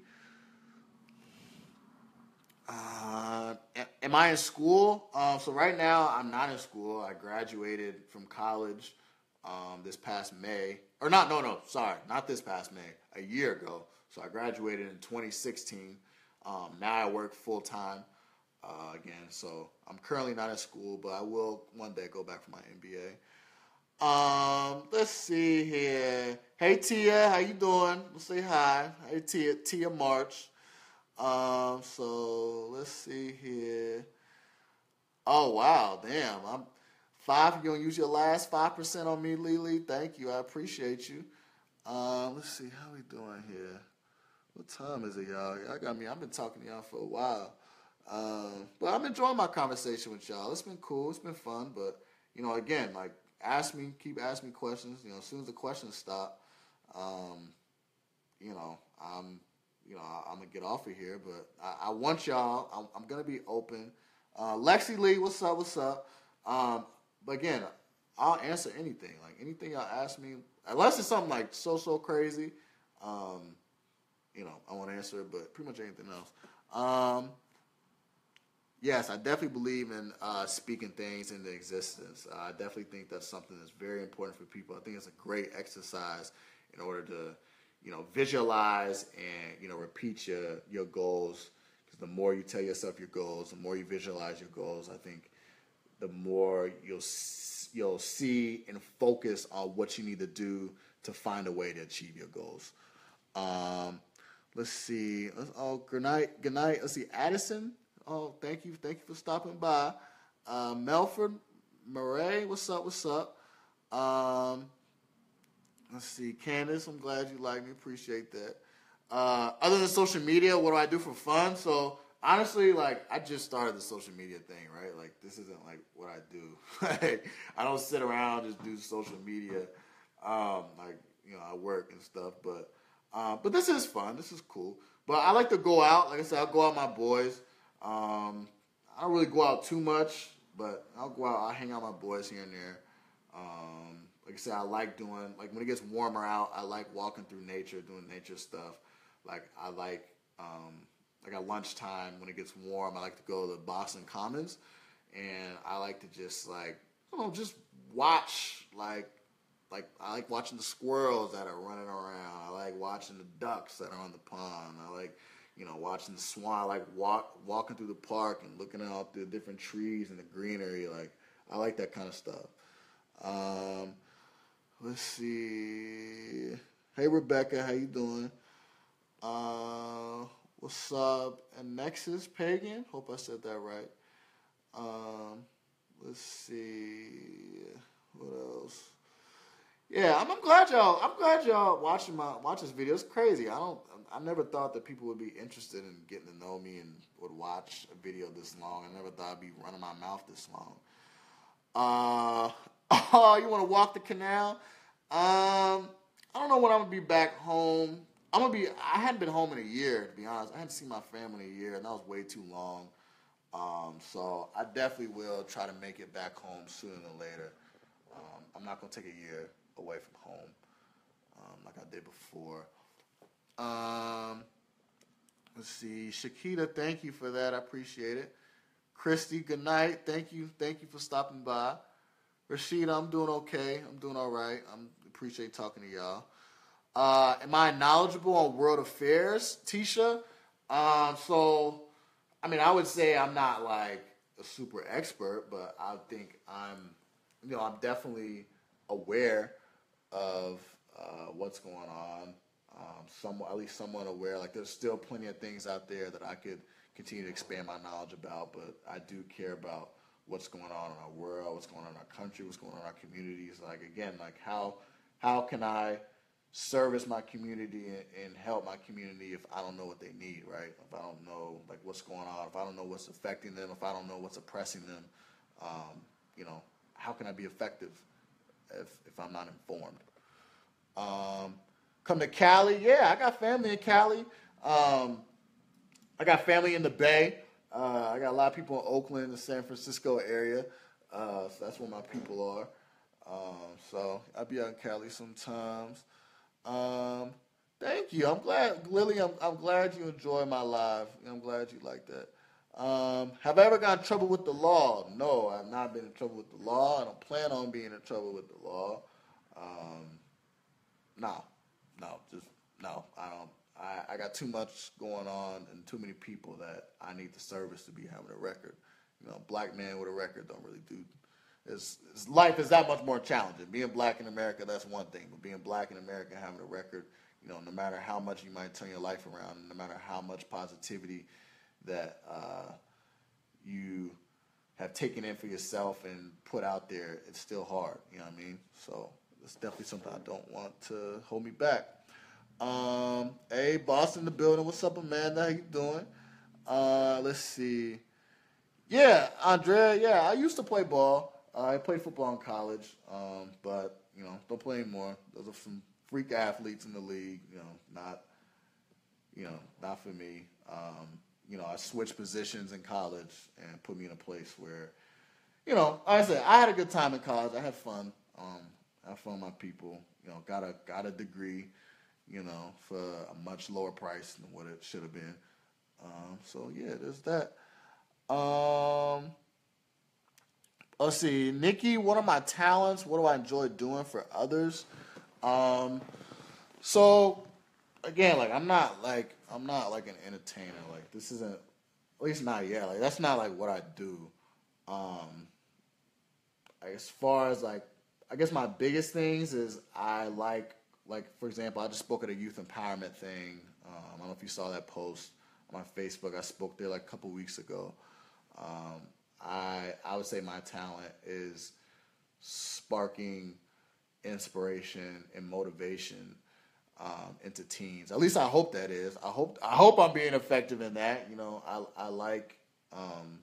Speaker 1: Uh, am I in school? Um, so right now I'm not in school. I graduated from college um, this past May, or not? No, no, sorry, not this past May. A year ago. So I graduated in 2016. Um, now I work full time uh, again. So I'm currently not in school, but I will one day go back for my MBA. Um, let's see here. Hey Tia, how you doing? Let's say hi. Hey Tia, Tia March. Um, so let's see here. Oh wow, damn! I'm five. You're gonna use your last five percent on me, Lily. Thank you. I appreciate you. Um, let's see how we doing here. What time is it, y'all? Y'all got me. I've been talking to y'all for a while. Um, but I'm enjoying my conversation with y'all. It's been cool. It's been fun. But you know, again, like ask me, keep asking me questions. You know, as soon as the questions stop, um, you know, I'm, you know, I'm gonna get off of here. But I, I want y'all. I'm, I'm, gonna be open. Uh, Lexi Lee, what's up? What's up? Um, but again, I'll answer anything. Like anything y'all ask me, unless it's something like so so crazy. Um, you know, I want to answer it, but pretty much anything else. Um, yes, I definitely believe in uh, speaking things into existence. Uh, I definitely think that's something that's very important for people. I think it's a great exercise in order to, you know, visualize and you know repeat your your goals. Because the more you tell yourself your goals, the more you visualize your goals. I think the more you'll you'll see and focus on what you need to do to find a way to achieve your goals. Um, let's see. Let's, oh, good night. Good night. Let's see. Addison. Oh, thank you. Thank you for stopping by. Uh, Melford Murray. What's up? What's up? Um, let's see. Candace, I'm glad you like me. Appreciate that. Uh, other than social media, what do I do for fun? So honestly, like I just started the social media thing, right? Like this isn't like what I do. like I don't sit around just do social media. Um, like you know, I work and stuff, but uh, but this is fun. This is cool. But I like to go out. Like I said, I'll go out with my boys. Um, I don't really go out too much, but I'll go out. I hang out with my boys here and there. Um, like I said, I like doing like when it gets warmer out. I like walking through nature, doing nature stuff. Like I like um, like at lunchtime when it gets warm, I like to go to the Boston Commons, and I like to just like I don't know, just watch like like I like watching the squirrels that are running around. I like watching the ducks that are on the pond. I like you know watching the swan. Like walk walking through the park and looking out the different trees and the greenery. Like I like that kind of stuff. Um, let's see. Hey Rebecca, how you doing? Uh, what's up? And Nexus Pagan. Hope I said that right. Um, let's see. What else? Yeah, I'm, I'm, glad y'all. I'm glad y'all watching my watch this video. It's crazy. I don't. I never thought that people would be interested in getting to know me and would watch a video this long. I never thought I'd be running my mouth this long. Uh, oh, you want to walk the canal? Um, I don't know when I'm gonna be back home. I'm gonna be. I hadn't been home in a year, to be honest. I hadn't seen my family in a year, and that was way too long. Um, so I definitely will try to make it back home sooner than later. Um, I'm not gonna take a year away from home, um, like I did before. Um, let's see, Shakita, thank you for that. I appreciate it. Christy, good night. Thank you, thank you for stopping by. Rashida, I'm doing okay. I'm doing all right. I appreciate talking to y'all. Uh, am I knowledgeable on world affairs, Tisha? Um, so, I mean, I would say I'm not like a super expert, but I think I'm, you know, I'm definitely aware of uh, what's going on. Um, some, at least somewhat aware. Like there's still plenty of things out there that I could continue to expand my knowledge about, but I do care about what's going on in our world, what's going on in our country, what's going on in our communities. Like again, like how how can I service my community and, and help my community if I don't know what they need, right? If I don't know like what's going on, if I don't know what's affecting them, if I don't know what's oppressing them, um, you know, how can I be effective if, if I'm not informed. Um, come to Cali, yeah, I got family in Cali. Um, I got family in the Bay. Uh, I got a lot of people in Oakland, the San Francisco area. Uh, so that's where my people are. Um, so I'll be out in Cali sometimes. Um, thank you. I'm glad, Lily. I'm, I'm glad you enjoy my live. I'm glad you like that. Um, have I ever got in trouble with the law? No, I've not been in trouble with the law. I don't plan on being in trouble with the law. Um, no, no, just no. I don't. I, I got too much going on and too many people that I need the service to be having a record. You know, black man with a record don't really do. It's, life is that much more challenging. Being black in America, that's one thing, but being black in America, having a record, you know, no matter how much you might turn your life around, no matter how much positivity that uh, you have taken in for yourself and put out there, it's still hard. You know what I mean? So it's definitely something I don't want to hold me back. Um, hey, Boston, the building. What's up, Amanda? How you doing? Uh, let's see. Yeah, Andrea. Yeah, I used to play ball. Uh, I played football in college, um, but you know, don't play anymore. Those are some freak athletes in the league. You know, not, you know, not for me. Um, you know, I switched positions in college and put me in a place where, you know, like I said, I had a good time in college. I had fun. Um, I found my people. You know, got a got a degree. You know, for a much lower price than what it should have been. Um, so yeah, there's that. Um, let's see, Nikki. What are my talents? What do I enjoy doing for others? Um, so again, like I'm not like I'm not like an entertainer. Like this isn't, at least not yet. Like that's not like what I do. Um, as far as like, I guess my biggest things is I like like for example, I just spoke at a youth empowerment thing. Um, I don't know if you saw that post on my Facebook. I spoke there like a couple weeks ago. Um, I I would say my talent is sparking inspiration and motivation um, into teens. At least I hope that is. I hope I hope I'm being effective in that. You know, I I like um,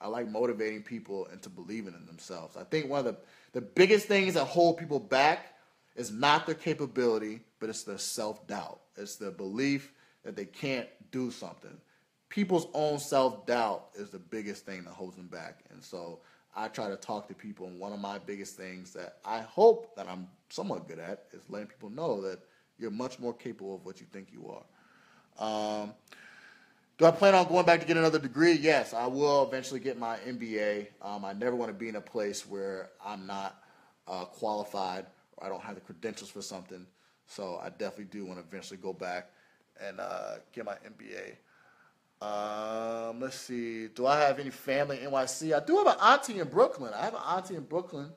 Speaker 1: I like motivating people into believing in themselves. I think one of the the biggest things that hold people back is not their capability, but it's their self doubt. It's the belief that they can't do something. People's own self doubt is the biggest thing that holds them back, and so. I try to talk to people, and one of my biggest things that I hope that I'm somewhat good at is letting people know that you're much more capable of what you think you are. Um, do I plan on going back to get another degree? Yes, I will eventually get my MBA. Um, I never want to be in a place where I'm not uh, qualified or I don't have the credentials for something. So I definitely do want to eventually go back and uh, get my MBA. Um, let's see. Do I have any family in NYC? I do have an auntie in Brooklyn. I have an auntie in Brooklyn,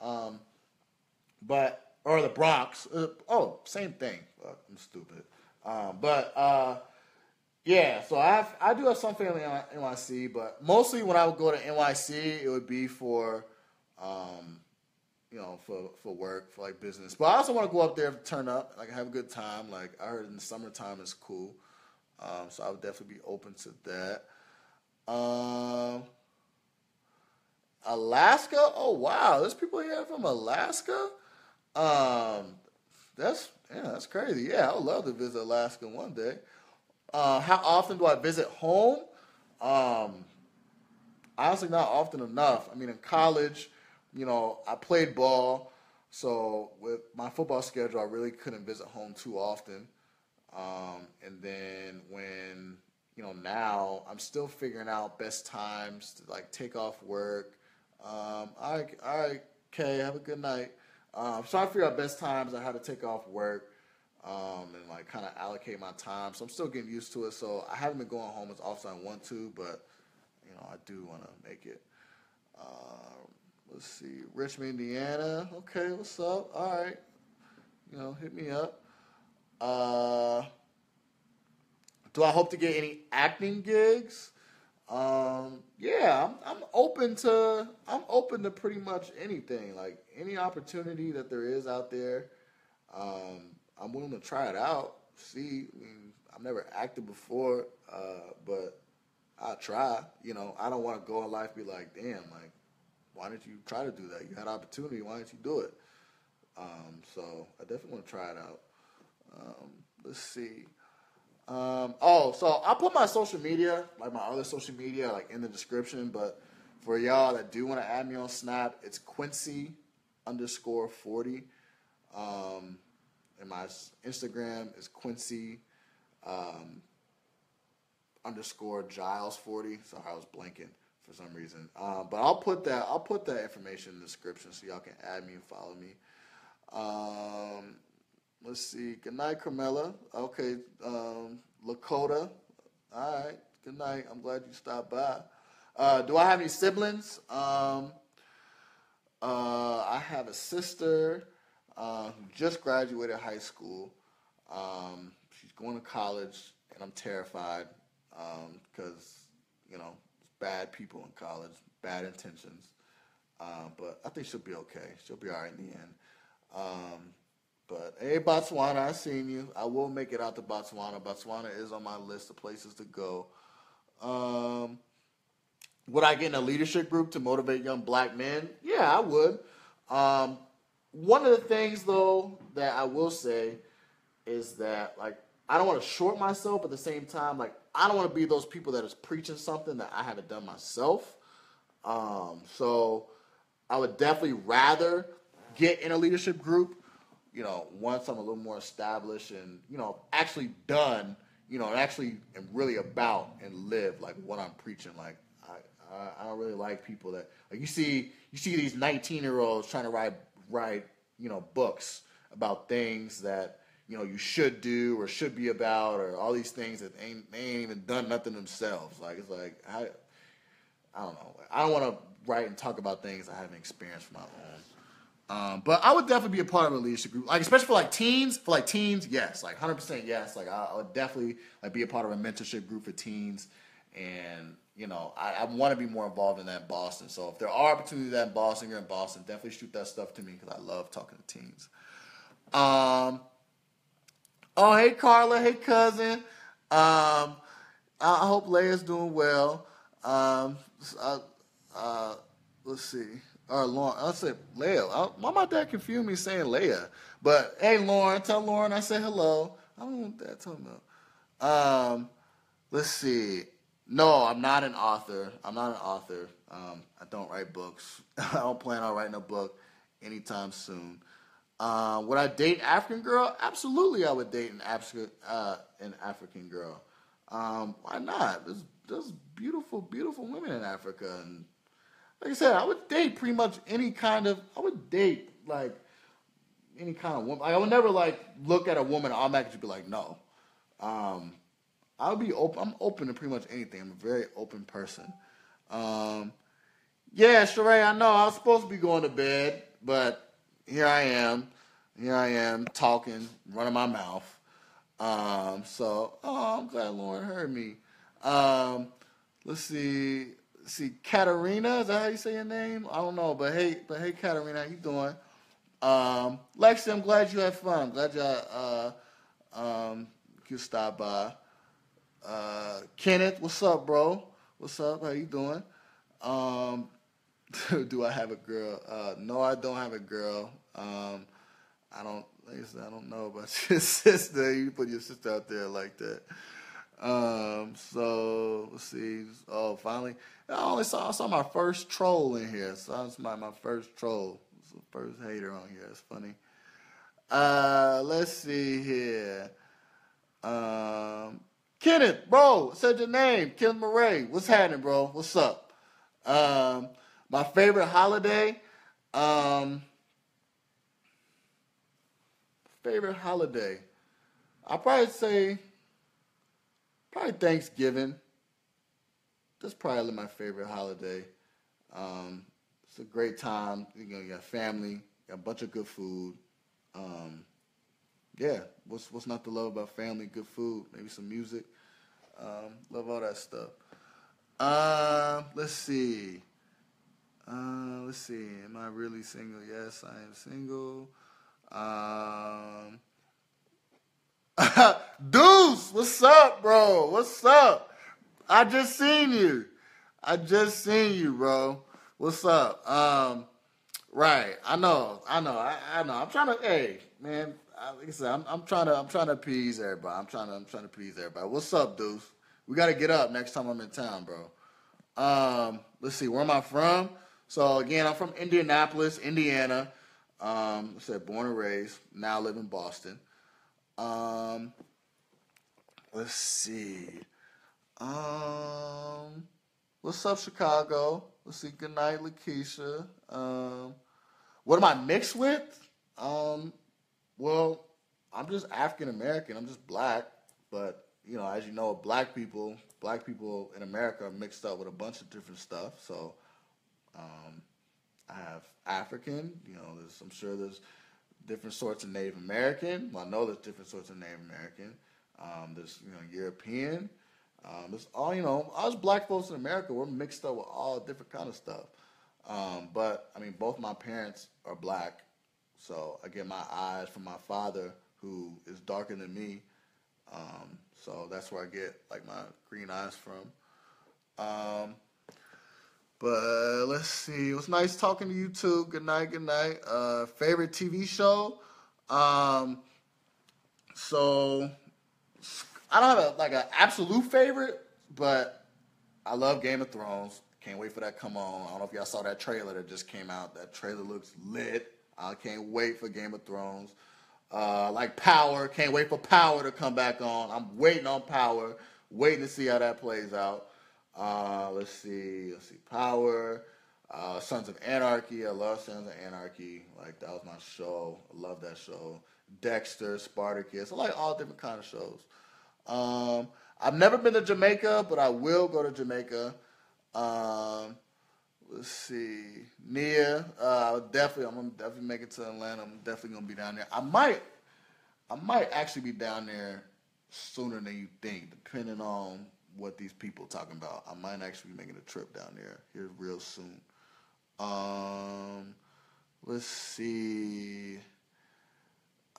Speaker 1: um, but or the Bronx. Uh, oh, same thing. I'm stupid. Um, but uh, yeah, so I have, I do have some family in NYC, but mostly when I would go to NYC, it would be for um, you know for for work for like business. But I also want to go up there turn up, like have a good time. Like I heard in the summertime is cool, um, so I would definitely be open to that. Um, Alaska. Oh wow, there's people here from Alaska. Um, that's yeah, that's crazy. Yeah, I would love to visit Alaska one day. Uh, how often do I visit home? Um, honestly, not often enough. I mean, in college, you know, I played ball, so with my football schedule, I really couldn't visit home too often. Um, and then when you know now, I'm still figuring out best times to like take off work. Um, all right, all right, okay, have a good night. Um, so I figure out best times I had to take off work um, and like kind of allocate my time. So I'm still getting used to it. So I haven't been going home as often as I want to, but you know I do want to make it. Uh, let's see, Richmond, Indiana. Okay, what's up? All right, you know, hit me up. Uh, do I hope to get any acting gigs? Um, yeah, I'm, I'm open to I'm open to pretty much anything. Like any opportunity that there is out there, um, I'm willing to try it out. See, I mean, I've never acted before, uh, but I'll try. You know, I don't want to go in life be like, damn, like, why didn't you try to do that? You had opportunity. Why didn't you do it? Um, so I definitely want to try it out. Um, let's see. Um, oh, so I'll put my social media, like my other social media, like in the description. But for y'all that do want to add me on Snap, it's Quincy underscore forty. Um, and my Instagram is Quincy um, underscore Giles forty. Sorry, I was blanking for some reason. Um, but I'll put that I'll put that information in the description so y'all can add me and follow me. Um, let's see. Good night, Carmela. Okay, um, Lakota. All right. Good night. I'm glad you stopped by. Uh, do I have any siblings? Um, uh, I have a sister uh, who just graduated high school. Um, she's going to college, and I'm terrified because um, you know bad people in college, bad intentions. Uh, but I think she'll be okay. She'll be all right in the end. Um, but hey, Botswana, I've seen you. I will make it out to Botswana. Botswana is on my list of places to go. Um, would I get in a leadership group to motivate young black men? Yeah, I would. Um, one of the things, though, that I will say is that, like, I don't want to short myself, but at the same time, like, I don't want to be those people that is preaching something that I haven't done myself. Um, so I would definitely rather get in a leadership group, you know, once I'm a little more established and, you know, actually done, you know, and actually am really about and live like what I'm preaching. Like, I, I, don't really like people that, like, you see, you see these 19 year olds trying to write, write, you know, books about things that, you know, you should do or should be about or all these things that ain't, they ain't even done nothing themselves. Like, it's like, I, I don't know. I don't want to write and talk about things I haven't experienced for my own. Um, but I would definitely be a part of a leadership group, like especially for like teens. For like teens, yes, like hundred percent, yes. Like I, I, would definitely like be a part of a mentorship group for teens, and you know I, I want to be more involved in that in Boston. So if there are opportunities that in Boston, you're in Boston, definitely shoot that stuff to me because I love talking to teens. Um. Oh, hey Carla, hey cousin. Um, I hope Leia's doing well. Um, uh, uh, let's see or Lauren. I said Leia. I, why my dad confused me saying Leia? But hey, Lauren, tell Lauren I said hello. I don't what that talking about. Um, let's see. No, I'm not an author. I'm not an author. Um, I don't write books. I don't plan on writing a book anytime soon. Uh, would I date African girl? Absolutely, I would date an African uh, an African girl. Um, why not? There's there's beautiful, beautiful women in Africa, and like I said, I would date pretty much any kind of. I would date like any kind of woman. Like, I would never like look at a woman and automatically be like, no. Um, I would be open. I'm open to pretty much anything. I'm a very open person. Um, yeah, Sheree, I know I was supposed to be going to bed, but here I am. Here I am talking, running my mouth. Um, so, oh, I'm glad Lauren heard me. Um, let's see Let's see, Katarina, is that how you say your name? I don't know, but hey, but hey, Katarina, how you doing? Um, Lexi, I'm glad you had fun. I'm glad you uh, um, you stopped by. Uh, Kenneth, what's up, bro? What's up? How you doing? Um, do I have a girl? Uh, no, I don't have a girl. Um, I don't. Like I, said, I don't know about your sister. You put your sister out there like that. Um, so let's see. Oh, finally, I only saw I saw my first troll in here. So that's my my first troll. First hater on here. It's funny. Uh, let's see here. Um, Kenneth, bro, said your name, Kenneth Murray. What's happening, bro? What's up? Um, my favorite holiday. Um, favorite holiday. I'll probably say Probably Thanksgiving. That's probably my favorite holiday. Um, it's a great time. You know, you got family, you got a bunch of good food. Um, yeah, what's what's not to love about family? Good food, maybe some music. Um, love all that stuff. Uh, let's see. Uh, let's see. Am I really single? Yes, I am single. Um, Deuce, what's up, bro? What's up? I just seen you. I just seen you, bro. What's up? Um, right. I know. I know. I, I know. I'm trying to. Hey, man. I, like I said, I'm, I'm trying to I'm trying to appease everybody. I'm trying to I'm trying to appease everybody. What's up, Deuce? We got to get up next time I'm in town, bro. Um, let's see, where am I from? So again, I'm from Indianapolis, Indiana. Um, I said born and raised. Now live in Boston. Um, let's see. Um, what's up, Chicago? Let's see. Good night, Lakeisha. Um, what am I mixed with? Um, well, I'm just African American. I'm just black, but you know, as you know, black people, black people in America are mixed up with a bunch of different stuff. So, um, I have African. You know, I'm sure there's different sorts of Native American. Well, I know there's different sorts of Native American. Um, there's you know European. Um, there's all you know. Us black folks in America, we're mixed up with all different kind of stuff. Um, but I mean, both my parents are black, so I get my eyes from my father, who is darker than me. Um, so that's where I get like my green eyes from. Um, but let's see. It was nice talking to you too. Good night. Good night. Uh, favorite TV show. Um, so I don't have a, like an absolute favorite, but I love Game of Thrones. Can't wait for that come on. I don't know if y'all saw that trailer that just came out. That trailer looks lit. I can't wait for Game of Thrones. Uh, like Power, can't wait for Power to come back on. I'm waiting on Power, waiting to see how that plays out. Uh, let's see, let's see, Power, uh, Sons of Anarchy. I love Sons of Anarchy. Like that was my show. I love that show. Dexter, Spartacus. I like all different kind of shows. Um, I've never been to Jamaica, but I will go to Jamaica. Um, let's see, Nia. Uh, definitely, I'm gonna definitely make it to Atlanta. I'm definitely gonna be down there. I might, I might actually be down there sooner than you think, depending on what these people talking about. I might actually be making a trip down there here real soon. Um, let's see.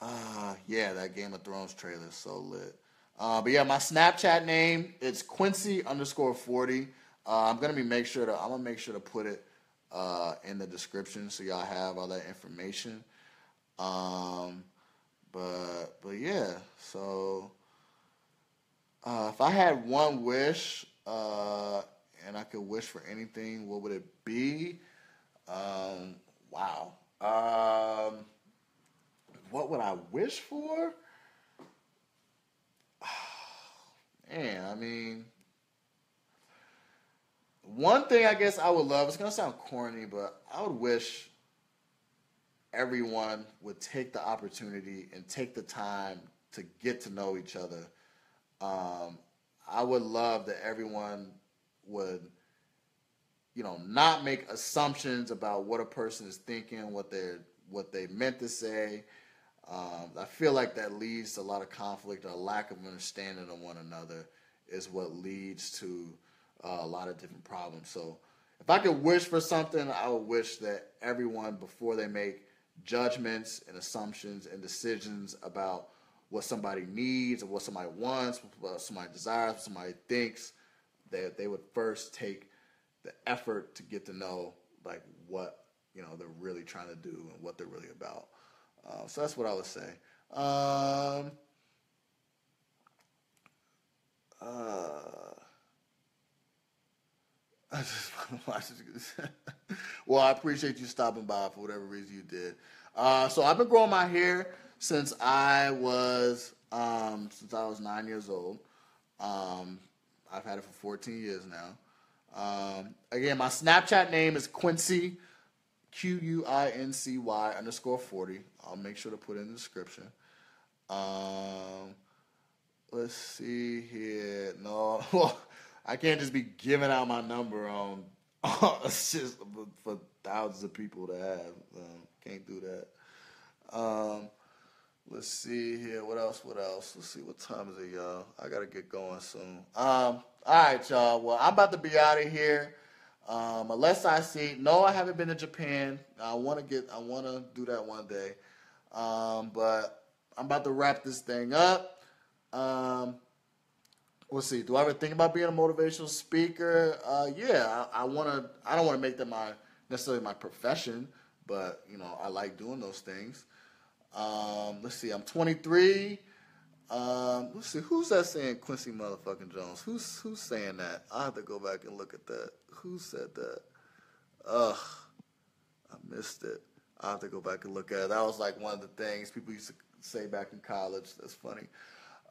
Speaker 1: Ah, uh, yeah, that Game of Thrones trailer is so lit. Uh, but yeah, my Snapchat name it's Quincy underscore forty. Uh, I'm gonna be make sure to I'm gonna make sure to put it uh, in the description so y'all have all that information. Um, but but yeah, so uh, if I had one wish uh, and I could wish for anything, what would it be? Um, wow. Um, what would I wish for? Man, I mean, one thing I guess I would love, it's going to sound corny, but I would wish everyone would take the opportunity and take the time to get to know each other. Um, I would love that everyone would, you know, not make assumptions about what a person is thinking, what they're what they meant to say. Um, I feel like that leads to a lot of conflict or lack of understanding of one another is what leads to uh, a lot of different problems. So if I could wish for something, I would wish that everyone, before they make judgments and assumptions and decisions about what somebody needs or what somebody wants, what somebody desires, what somebody thinks, that they would first take the effort to get to know like what you know they're really trying to do and what they're really about. Uh, so that's what I would say. Um, uh, I just want to watch well, I appreciate you stopping by for whatever reason you did. Uh, so I've been growing my hair since I was um, since I was nine years old. Um, I've had it for 14 years now. Um, again, my Snapchat name is Quincy Q U I N C Y underscore 40. I'll make sure to put in the description. Um, let's see here. No, well, I can't just be giving out my number on just for thousands of people to have. Um, can't do that. Um, let's see here. What else? What else? Let's see. What time is it, y'all? I gotta get going soon. Um, all right, y'all. Well, I'm about to be out of here. Um, unless I see, no, I haven't been to Japan. I want to get, I want to do that one day. Um, but I'm about to wrap this thing up. Um, we'll see. Do I ever think about being a motivational speaker? Uh, yeah, I, I want to. I don't want to make that my necessarily my profession, but you know, I like doing those things. Um, let's see, I'm 23. Um, let's see, who's that saying Quincy motherfucking Jones? Who's who's saying that? I have to go back and look at that. Who said that? Ugh, I missed it. I have to go back and look at it. That was like one of the things people used to say back in college. That's funny.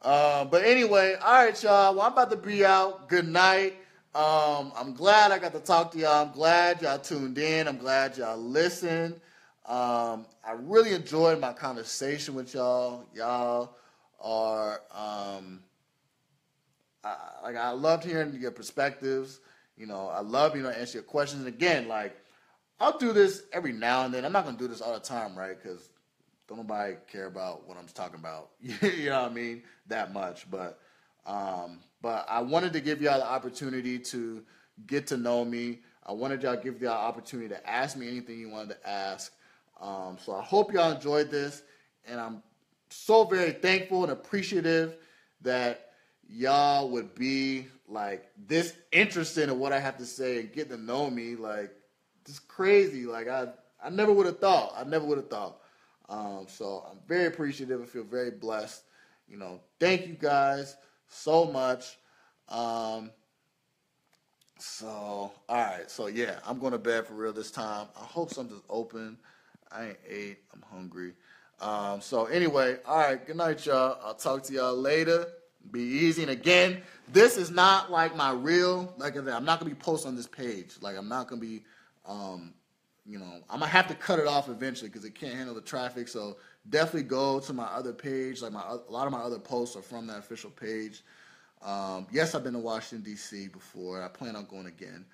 Speaker 1: Uh, but anyway, all right, y'all. Well, I'm about to be out. Good night. Um, I'm glad I got to talk to y'all. I'm glad y'all tuned in. I'm glad y'all listened. Um, I really enjoyed my conversation with y'all. Y'all are um, I, like I loved hearing your perspectives. You know, I love you know answer your questions. And again, like I'll do this every now and then. I'm not gonna do this all the time, right? Because don't nobody care about what I'm talking about. you know what I mean? That much, but um, but I wanted to give y'all the opportunity to get to know me. I wanted y'all to give y'all opportunity to ask me anything you wanted to ask. Um, so I hope y'all enjoyed this, and I'm so very thankful and appreciative that y'all would be like this interested in what I have to say and get to know me. Like, just crazy. Like I, I never would have thought. I never would have thought. Um, so I'm very appreciative. I feel very blessed. You know, thank you guys so much. Um, so, all right. So, yeah, I'm going to bed for real this time. I hope something's open. I ain't ate. I'm hungry. Um, so, anyway, all right. Good night, y'all. I'll talk to y'all later. Be easy. And again, this is not like my real, like I'm not going to be posting on this page. Like, I'm not going to be, um, you know, I'm to have to cut it off eventually because it can't handle the traffic. So, definitely go to my other page. Like my a lot of my other posts are from that official page. Um, yes, I've been to Washington D.C. before. I plan on going again.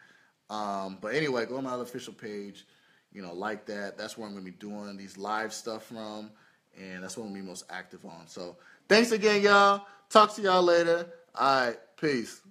Speaker 1: Um, but anyway, go to my other official page. You know, like that. That's where I'm gonna be doing these live stuff from, and that's what I'm gonna be most active on. So thanks again, y'all. Talk to y'all later. All right, peace.